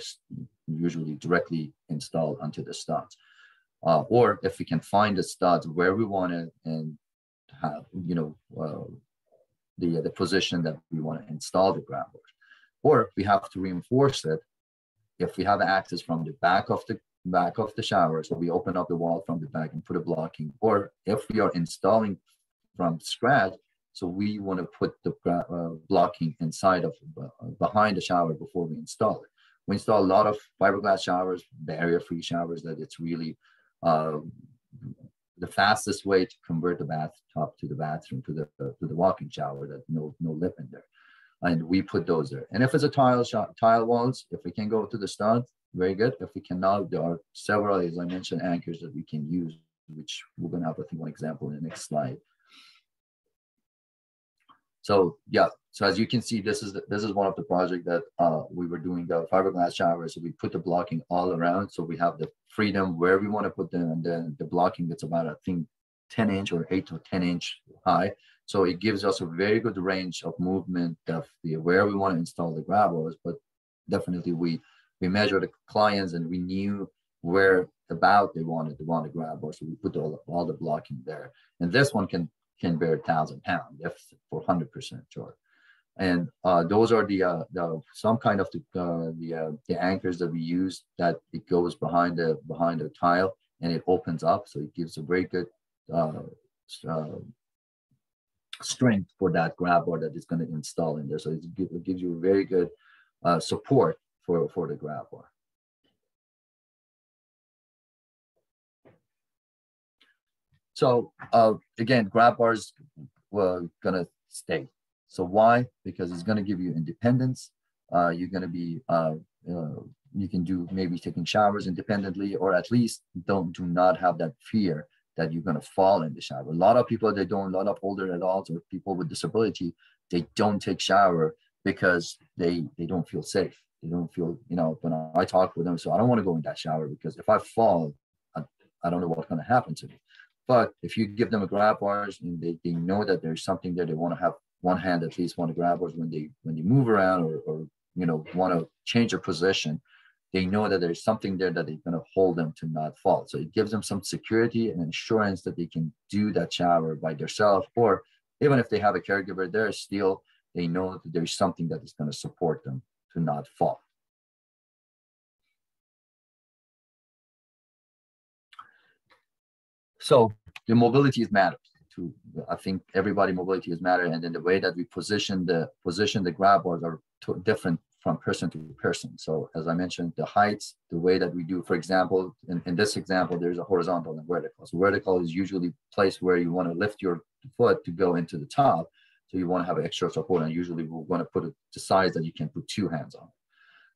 usually directly installed onto the studs. Uh, or if we can find the studs where we want it and have, you know, uh, the, the position that we want to install the groundwork. Or we have to reinforce it if we have access from the back of the back of the shower. So we open up the wall from the back and put a blocking. Or if we are installing from scratch, so we want to put the uh, blocking inside of uh, behind the shower before we install it. We install a lot of fiberglass showers, barrier-free showers that it's really uh, the fastest way to convert the bathtub to the bathroom to the to the walk-in shower that no no lip in there, and we put those there. And if it's a tile shot, tile walls, if we can go to the stud, very good. If we cannot, there are several, as I mentioned, anchors that we can use, which we're going to have I think one example in the next slide. So yeah, so as you can see, this is the, this is one of the project that uh, we were doing the fiberglass showers. So we put the blocking all around, so we have the freedom where we want to put them, and then the blocking that's about I think 10 inch or 8 to 10 inch high. So it gives us a very good range of movement of the where we want to install the grab bars. But definitely we we measure the clients and we knew where about they wanted to want to grab or so we put all, all the blocking there and this one can can bear a thousand pounds if for 100% sure. And uh, those are the, uh, the some kind of the uh, the, uh, the anchors that we use that it goes behind the behind the tile and it opens up so it gives a very good uh, uh, strength for that grab bar that is going to install in there. So it, gives you very good support for for the grab bar So uh, again, grab bars were gonna stay. So why? Because it's gonna give you independence. Uh, you're gonna be uh, you can do maybe taking showers independently, or at least don't do not have that fear that you're gonna fall in the shower. A lot of people they don't, a lot of older adults or people with disability, they don't take shower because they they don't feel safe. They don't feel, you know, when I talk with them, so I don't want to go in that shower because if I fall, I, I don't know what's going to happen to me. But if you give them a grab bars and they, they know that there's something there, they want to have one hand at least one of grab bars when they when they move around or, or you know want to change their position, they know that there's something there that they're going to hold them to not fall. So it gives them some security and assurance that they can do that shower by themselves, or even if they have a caregiver there, still they know that there's something that is going to support them to not fall. So the mobility is matters. To I think everybody mobility is matter, and then the way that we position the position the grab bars are different from person to person. So as I mentioned, the heights, the way that we do, for example, in, in this example, there's a horizontal and vertical. So vertical is usually place where you want to lift your foot to go into the top. So you want to have extra support, and usually we want to put it to size that you can put two hands on.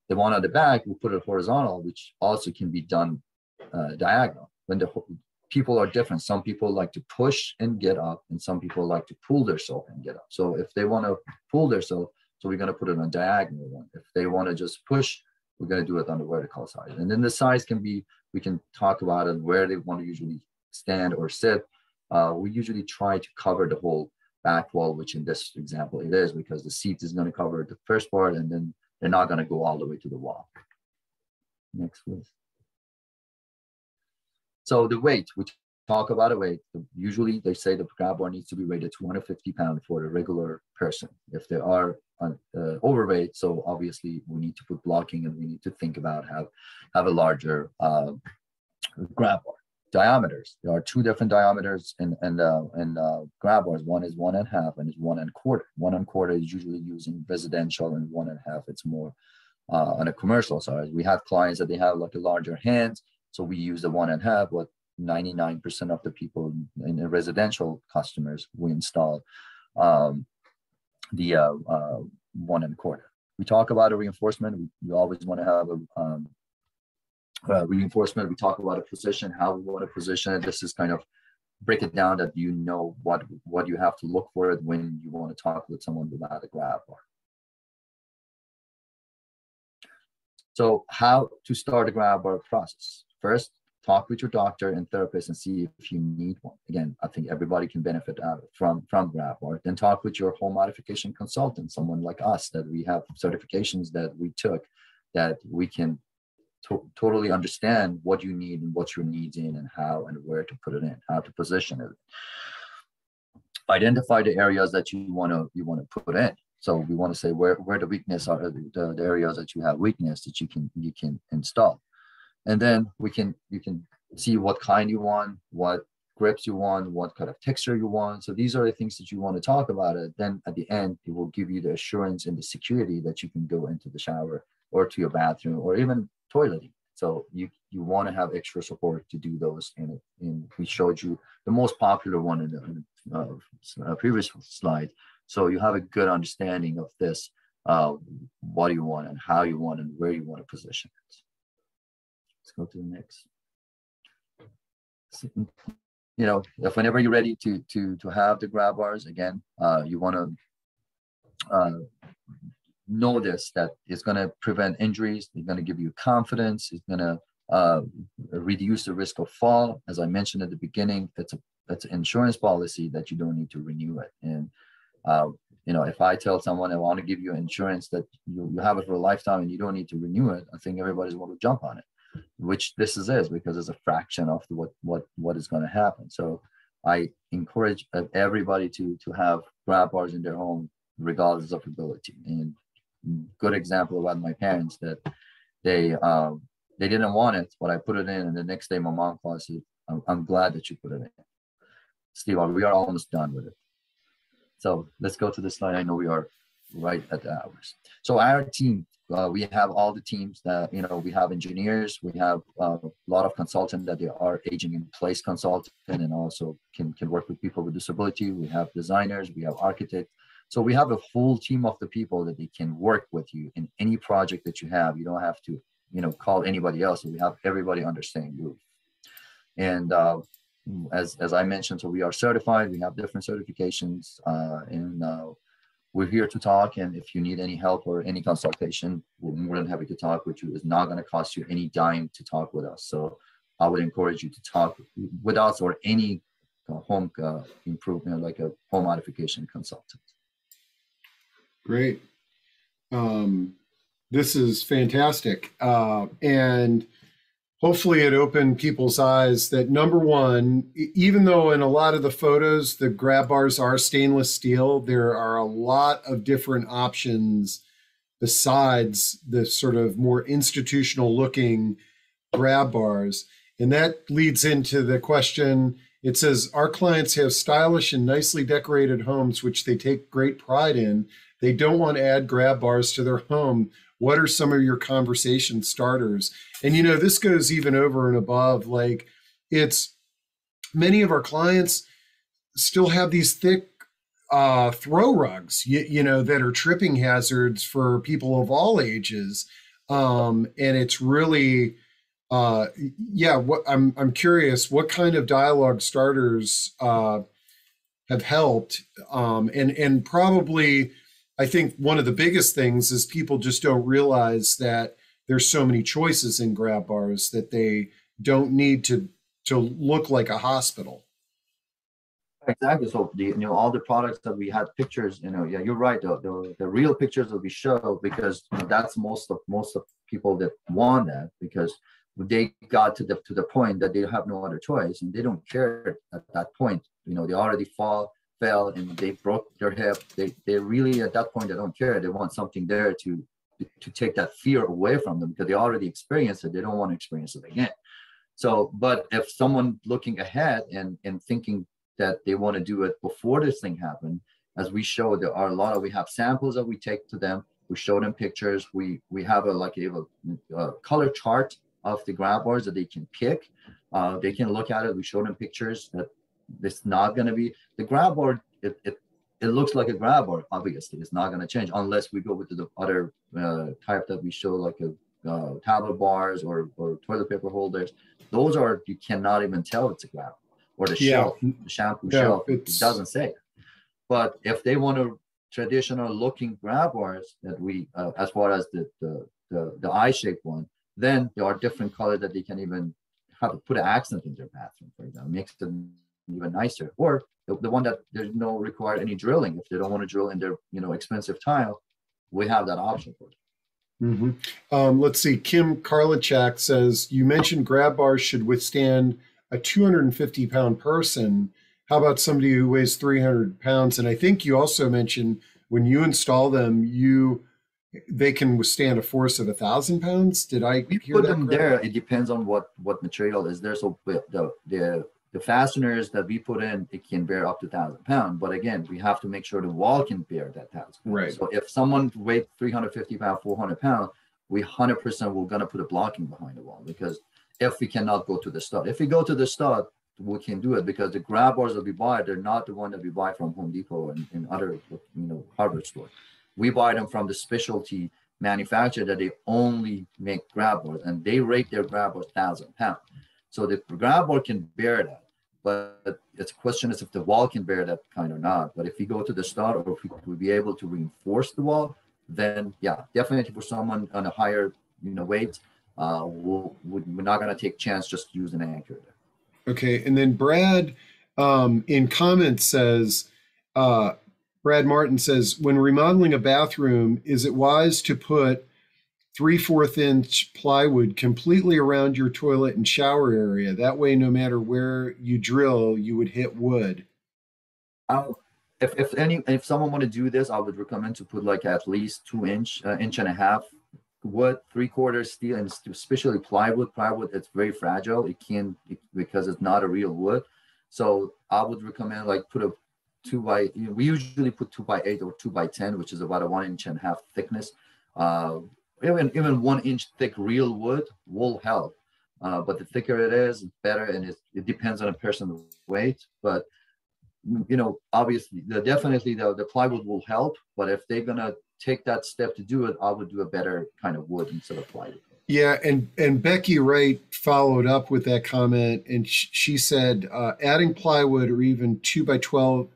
The one on the back, we put it horizontal, which also can be done uh, diagonal. When the people are different. Some people like to push and get up, and some people like to pull themselves and get up. So if they want to pull themselves, So we're going to put it on a diagonal one. If they want to just push, we're going to do it on the vertical side. And then the size can be, we can talk about it where they want to usually stand or sit. Uh, we usually try to cover the whole back wall, which in this example it is because the seat is going to cover the first part and then they're not going to go all the way to the wall. Next, please. So the weight, we talk about a weight. Usually they say the grab bar needs to be rated 250 pounds for a regular person. If they are uh, overweight, so obviously we need to put blocking and we need to think about have have a larger uh, grab bar. Diameters. There are two different diameters in in, uh, in uh, grab bars. One is one and a half and is one and quarter. One and quarter is usually using residential, and one and a half it's more uh, on a commercial side. We have clients that they have like a larger hands, so we use the one and a half. what 99% of the people in the residential customers we install um, the uh, uh, one and a quarter. We talk about a reinforcement. We, we always want to have a um, uh, reinforcement. We talk about a position, how we want to position it. This is kind of break it down that you know what what you have to look for when you want to talk with someone about a grab bar. So how to start a grab bar process? First, talk with your doctor and therapist and see if you need one. Again, I think everybody can benefit uh, from from grab bar. Then talk with your home modification consultant, someone like us that we have certifications that we took that we can to- totally understand what you need and what your needs in and how and where to put it in, how to position it. Identify the areas that you want to you want to put in. So we want to say where where the weakness are the, the areas that you have weakness that you can you can install and then we can you can see what kind you want what grips you want what kind of texture you want. So these are the things that you want to talk about it. Then at the end it will give you the assurance and the security that you can go into the shower or to your bathroom or even toileting. So you you want to have extra support to do those. And, and we showed you the most popular one in the, uh, previous slide. So you have a good understanding of this uh, what do you want and how you want and where you want to position it Let's go to the next. You know, if whenever you're ready to to to have the grab bars again, uh, you want to uh, know this that it's going to prevent injuries. It's going to give you confidence. It's going to uh, reduce the risk of fall. As I mentioned at the beginning, that's a that's an insurance policy that you don't need to renew it. And uh, you know, if I tell someone I want to give you insurance that you, you have it for a lifetime and you don't need to renew it, I think everybody's going to jump on it which this is, is because it's a fraction of what what what is going to happen. So I encourage everybody to to have grab bars in their home, regardless of ability. And good example about my parents that they um, they didn't want it, but I put it in, and the next day my mom calls it. I'm, I'm glad that you put it in. Steve, we are almost done with it. So let's go to the slide. I know we are right at the hours. So our team uh, we have all the teams that you know we have engineers we have uh, a lot of consultants that they are aging in place consultant and also can, can work with people with disability. We have designers we have architects. So we have a full team of the people that they can work with you in any project that you have. You don't have to you know call anybody else. We have everybody under the same roof. And uh, as as i mentioned so we are certified. We have different certifications and uh, we're here to talk. And if you need any help or any consultation, we're more than happy to talk with you. It's not going to cost you any dime to talk with us. So I would encourage you to talk with us or any uh, home uh, improvement, like a home modification consultant. Great. Um, this is fantastic. Uh, and hopefully it opened people's eyes that number one, even though in a lot of the photos the grab bars are stainless steel, there are a lot of different options besides the sort of more institutional looking grab bars. And that leads into the question it says, Our clients have stylish and nicely decorated homes, which they take great pride in. They don't want to add grab bars to their home what are some of your conversation starters? And you know this goes even over and above like it's many of our clients still have these thick uh, throw rugs you, you know that are tripping hazards for people of all ages. Um, and it's really uh, yeah what i'm i'm curious what kind of dialogue starters uh, have helped um, and and probably I think one of the biggest things is people just don't realize that there's so many choices in grab bars that they don't need to to look like a hospital. Exactly. So the you know all the products that we had pictures, you know, yeah, you're right. The the, the real pictures that we show because you know, that's most of most of people that want that because they got to the to the point that they have no other choice and they don't care at that point. You know, they already fall fell and they broke their hip. They they really at that point they don't care. They want something there to to take that fear away from them because they already experienced it. They don't want to experience it again. So, but if someone looking ahead and and thinking that they want to do it before this thing happened. As we show, there are a lot of we have samples that we take to them. We show them pictures. We we have a like a, a color chart of the grab bars that they can pick. Uh, they can look at it. We show them pictures that it's not going to be the grab bar. It, it it looks like a grab bar. Obviously, it's not going to change unless we go with the other uh, type that we show, like a uh, tablet bars or, or toilet paper holders. Those are you cannot even tell it's a grab or the yeah. shelf, the shampoo yeah, shelf. It doesn't say. But if they want a traditional looking grab bars that we, uh, as far as the, the, the, the eye-shaped one, then there are different colors that they can even have to put an accent in their bathroom, for example, makes them even nicer. Or the, the one that there's no require any drilling. If they don't want to drill in their, you know, expensive tile, we have that option for them. Mm-hmm. Um, let's see. Kim Karlichak says you mentioned grab bars should withstand a 250 pound person, how about somebody who weighs 300 pounds? And I think you also mentioned when you install them, you they can withstand a force of a thousand pounds. Did I we put them there? It depends on what what material is there. So the the the fasteners that we put in, it can bear up to thousand pound. But again, we have to make sure the wall can bear that thousand. Right. So if someone weighs 350 pound, 400 pound, we 100% we're gonna put a blocking behind the wall because if we cannot go to the stud. If we go to the stud, we can do it because the grab bars that we buy, they're not the one that we buy from Home Depot and, and other you know hardware store. We buy them from the specialty manufacturer that they only make grab bars and they rate their grab bars thousand pounds. So the grab bar can bear that, but it's a question is if the wall can bear that kind or not. But if we go to the start or if we would be able to reinforce the wall, then yeah, definitely for someone on a higher you know weight, uh, we'll, we're not going to take chance just use an anchor there. Okay, and then Brad um, in comments says, uh, Brad Martin says, when remodeling a bathroom, is it wise to put three fourth inch plywood completely around your toilet and shower area? That way, no matter where you drill, you would hit wood. I'll, if if any if someone want to do this, I would recommend to put like at least two inch uh, inch and a half wood, three quarters steel, and especially plywood. Plywood, it's very fragile. It can it, because it's not a real wood. So I would recommend like put a two by. You know, we usually put two by eight or two by ten, which is about a one inch and a half thickness. Uh, even even one inch thick real wood will help. Uh, but the thicker it is, better, and it, it depends on a person's weight. But you know, obviously, the, definitely the, the plywood will help. But if they're gonna take that step to do it, I would do a better kind of wood instead of plywood. Yeah, and and Becky Wright followed up with that comment, and sh- she said uh, adding plywood or even two by twelve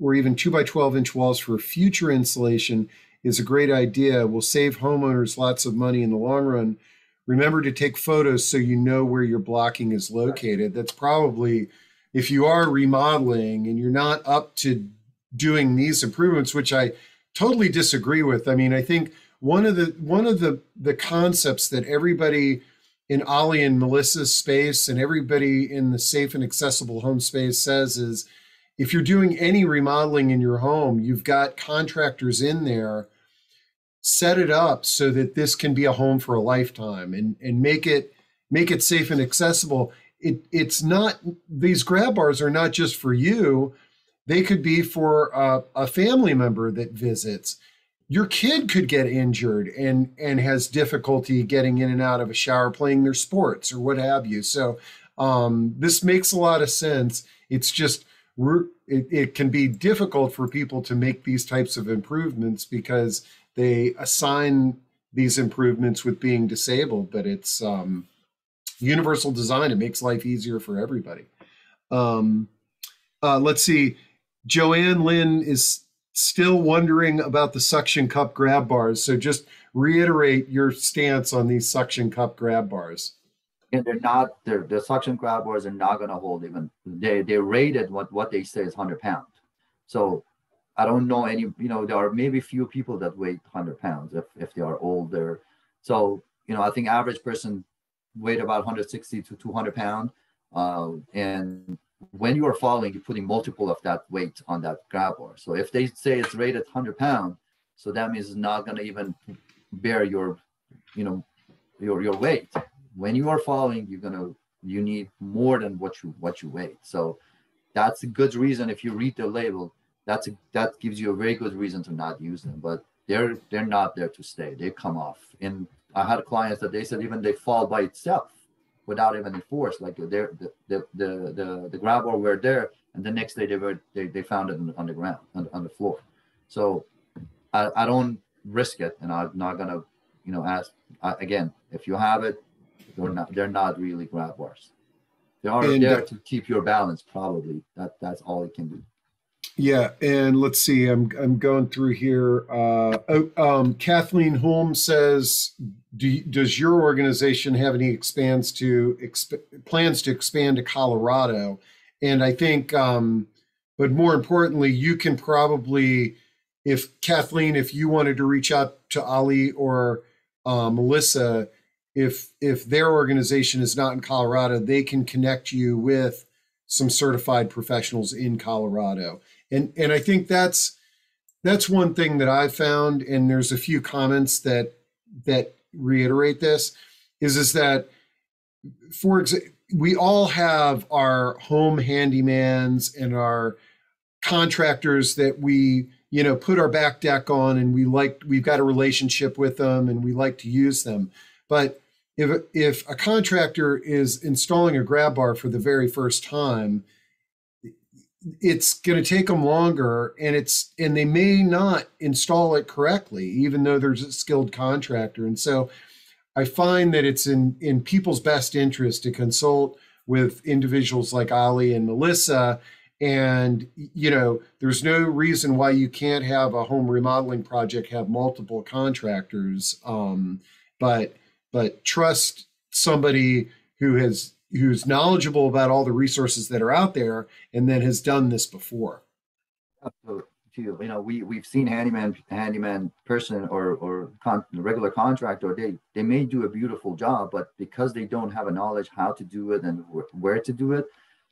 or even two by twelve inch walls for future insulation is a great idea. Will save homeowners lots of money in the long run. Remember to take photos so you know where your blocking is located. That's probably if you are remodeling and you're not up to doing these improvements, which I totally disagree with. I mean, I think one of the one of the the concepts that everybody in Ali and Melissa's space and everybody in the safe and accessible home space says is if you're doing any remodeling in your home, you've got contractors in there, set it up so that this can be a home for a lifetime and, and make it make it safe and accessible. It, it's not these grab bars are not just for you they could be for a, a family member that visits. Your kid could get injured and and has difficulty getting in and out of a shower, playing their sports or what have you. So um, this makes a lot of sense. It's just it, it can be difficult for people to make these types of improvements because they assign these improvements with being disabled, but it's um, universal design. It makes life easier for everybody. Um, uh, let's see. Joanne Lynn is still wondering about the suction cup grab bars. So just reiterate your stance on these suction cup grab bars. And they're not, they're, the suction grab bars are not going to hold even, they, they rated what, what they say is 100 pounds. So I don't know any, you know, there are maybe few people that weigh 100 pounds if, if they are older. So, you know, I think average person weight about 160 to 200 pound. Uh, and when you are falling, you're putting multiple of that weight on that grab bar. So if they say it's rated 100 pound, so that means it's not going to even bear your, you know, your your weight. When you are falling, you're gonna you need more than what you what you weigh. So that's a good reason if you read the label. That's a, that gives you a very good reason to not use them. But they're they're not there to stay. They come off. And I had clients that they said even they fall by itself without even any force. Like they're, the, the, the, the, the grab bar were there and the next day they were, they, they found it on, on the ground, on, on the floor. So I, I don't risk it. And I'm not going to, you know, ask I, again, if you have it, they're not, they're not really grab bars. They are and, there to keep your balance. Probably that that's all it can do. Yeah, and let's see. I'm I'm going through here. Uh, oh, um, Kathleen Holmes says, Do, "Does your organization have any expands to exp- plans to expand to Colorado?" And I think, um, but more importantly, you can probably, if Kathleen, if you wanted to reach out to Ali or uh, Melissa, if if their organization is not in Colorado, they can connect you with some certified professionals in Colorado and and I think that's that's one thing that I've found, and there's a few comments that that reiterate this, is is that for example, we all have our home handymans and our contractors that we you know put our back deck on and we like we've got a relationship with them and we like to use them. But if if a contractor is installing a grab bar for the very first time it's going to take them longer and it's and they may not install it correctly even though there's a skilled contractor. And so i find that it's in in people's best interest to consult with individuals like ali and melissa and you know there's no reason why you can't have a home remodeling project have multiple contractors um, but but trust somebody who has who's knowledgeable about all the resources that are out there and then has done this before. Absolutely. You know, we we've seen handyman handyman person or or con, regular contractor. They they may do a beautiful job, but because they don't have a knowledge how to do it and wh- where to do it,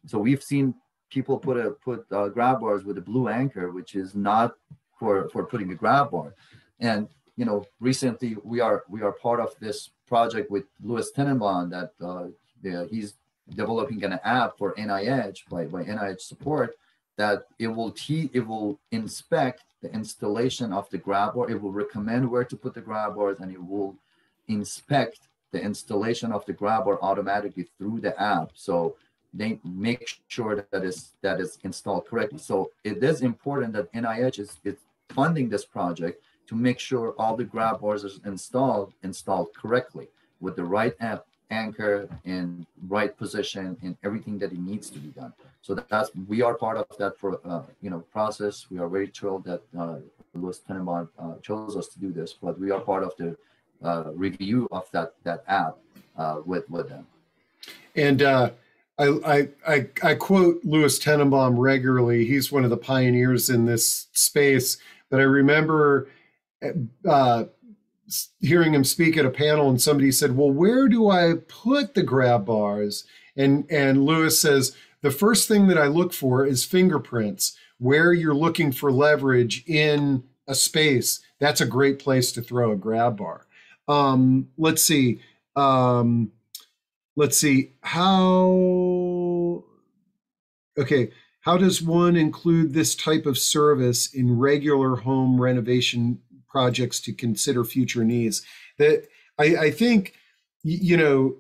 so we've seen people put a put uh, grab bars with a blue anchor, which is not for for putting a grab bar. And you know, recently we are we are part of this project with Louis Tenenbaum that uh, uh, he's developing an app for NIH by, by NIH support that it will te- it will inspect the installation of the grab bar. It will recommend where to put the grab bars, and it will inspect the installation of the grab bar automatically through the app. So they make sure that is that is installed correctly. So it is important that NIH is, is funding this project to make sure all the grab bars are installed installed correctly with the right app anchor in right position in everything that it needs to be done. So that's we are part of that for uh, you know process. We are very thrilled that uh, Louis Tenenbaum uh, chose us to do this, but we are part of the uh, review of that that app uh, with with them. And uh, I, I I quote Louis Tenenbaum regularly. He's one of the pioneers in this space. But I remember uh, hearing him speak at a panel and somebody said, "Well, where do I put the grab bars?" And and Louis says, "The first thing that I look for is fingerprints. Where you're looking for leverage in a space, that's a great place to throw a grab bar." Um, let's see. Um, let's see how. Okay, how does one include this type of service in regular home renovation projects to consider future needs. That I, I think, you know,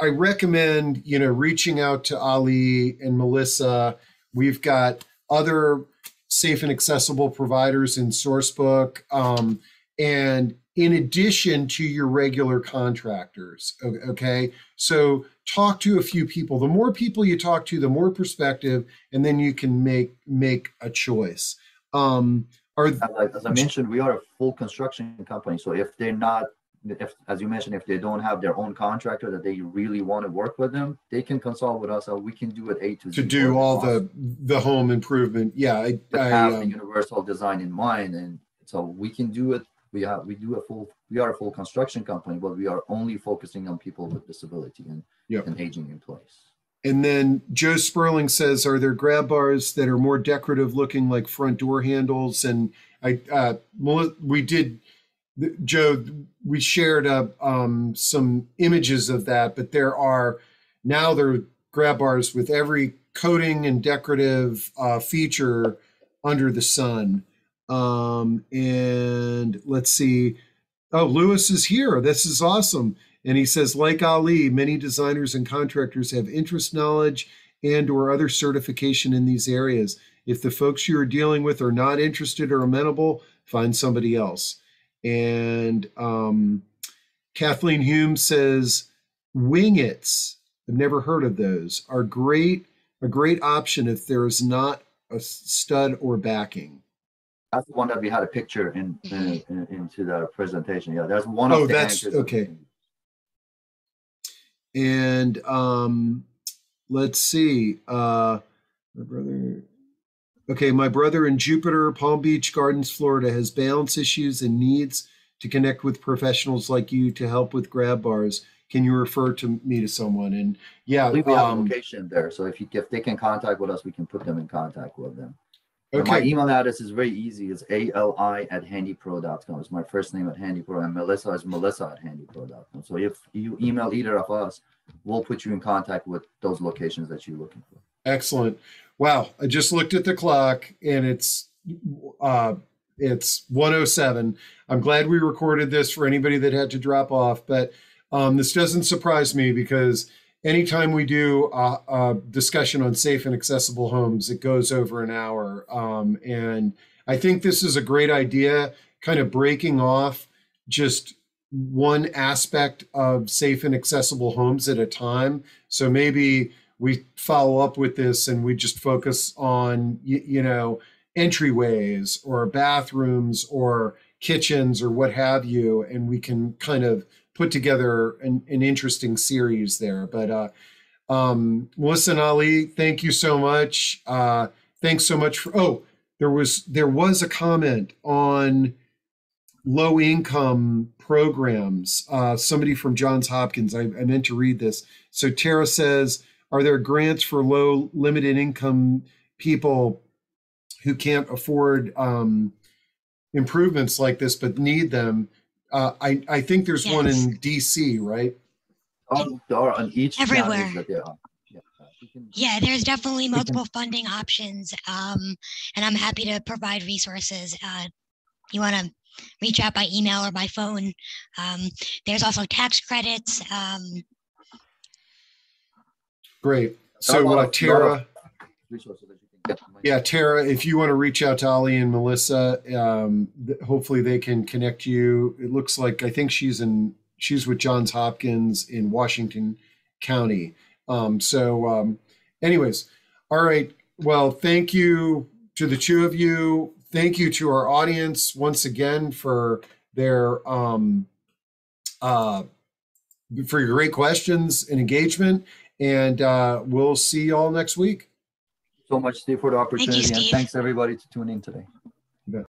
I recommend, you know, reaching out to Ali and Melissa. We've got other safe and accessible providers in Sourcebook. Um, and in addition to your regular contractors, okay? So talk to a few people. The more people you talk to, the more perspective, and then you can make make a choice. Um, are As I, as I mentioned, we are a full construction company. So if they're not, if, as you mentioned, if they don't have their own contractor that they really want to work with them, they can consult with us and we can do it A to Z. to for do all the the home improvement? Yeah, I, I have the um, universal design in mind. And so we can do it. We have, we do a full, we are a full construction company, but we are only focusing on people with disability and, Yep. and aging in place. And then Joe Sperling says, "Are there grab bars that are more decorative looking, like front door handles?" And I, uh, we did, Joe, we shared uh, um, some images of that, but there are now there are grab bars with every coating and decorative uh, feature under the sun. Um, and let's see. Oh, Lewis is here. This is awesome. And he says, like Ali, many designers and contractors have interest knowledge and or other certification in these areas. If the folks you are dealing with are not interested or amenable, find somebody else. And um, Kathleen Hume says, WingIts, I've never heard of those, are great, a great option if there is not a stud or backing. That's the one that we had a picture in, in, in- into the presentation. Yeah, that's one Oh, of the that's- okay. And um, let's see. Uh, my brother. Okay, my brother in Jupiter, Palm Beach Gardens, Florida, has balance issues and needs to connect with professionals like you to help with grab bars. Can you refer to me to someone? And yeah, we have a um, location there. So if you, if they can contact with us, we can put them in contact with them. And My email address is very easy. It's ali at handypro.com. It's my first name at handypro, and Melissa is melissa at handypro.com. So if you email either of us, we'll put you in contact with those locations that you're looking for. excellent. Wow, I just looked at the clock and it's uh, it's 107. I'm glad we recorded this for anybody that had to drop off, but um, this doesn't surprise me because anytime we do a, a discussion on safe and accessible homes, it goes over an hour. Um, and I think this is a great idea, kind of breaking off just one aspect of safe and accessible homes at a time. So maybe we follow up with this and we just focus on, you, you know, entryways or bathrooms or kitchens or what have you, and we can kind of put together an, an interesting series there. But uh, um, Melissa Ali, thank you so much. Uh, thanks so much for. Oh, there was there was a comment on low income programs. Uh, somebody from Johns Hopkins. I, I meant to read this. So Tara says, "Are there grants for low limited income people who can't afford um, improvements like this but need them?" Uh, I I think there's one in DC, right? Oh, there are on each Everywhere. that there. Yeah, uh, you can- Yeah, there's definitely multiple funding options, um, and I'm happy to provide resources. Uh, you want to reach out by email or by phone. Um, there's also tax credits. Um, Great. There are a So lot uh, of- Tara. resources Yeah, Tara, if you want to reach out to Ali and Melissa, um, hopefully they can connect you. It looks like I think she's in she's with Johns Hopkins in Washington County. Um, so, um, anyways, all right. Well, thank you to the two of you. Thank you to our audience once again for their um, uh, for your great questions and engagement. And uh, we'll see you all next week. So much, Steve, for the opportunity, and Steve. thanks everybody to tune in today.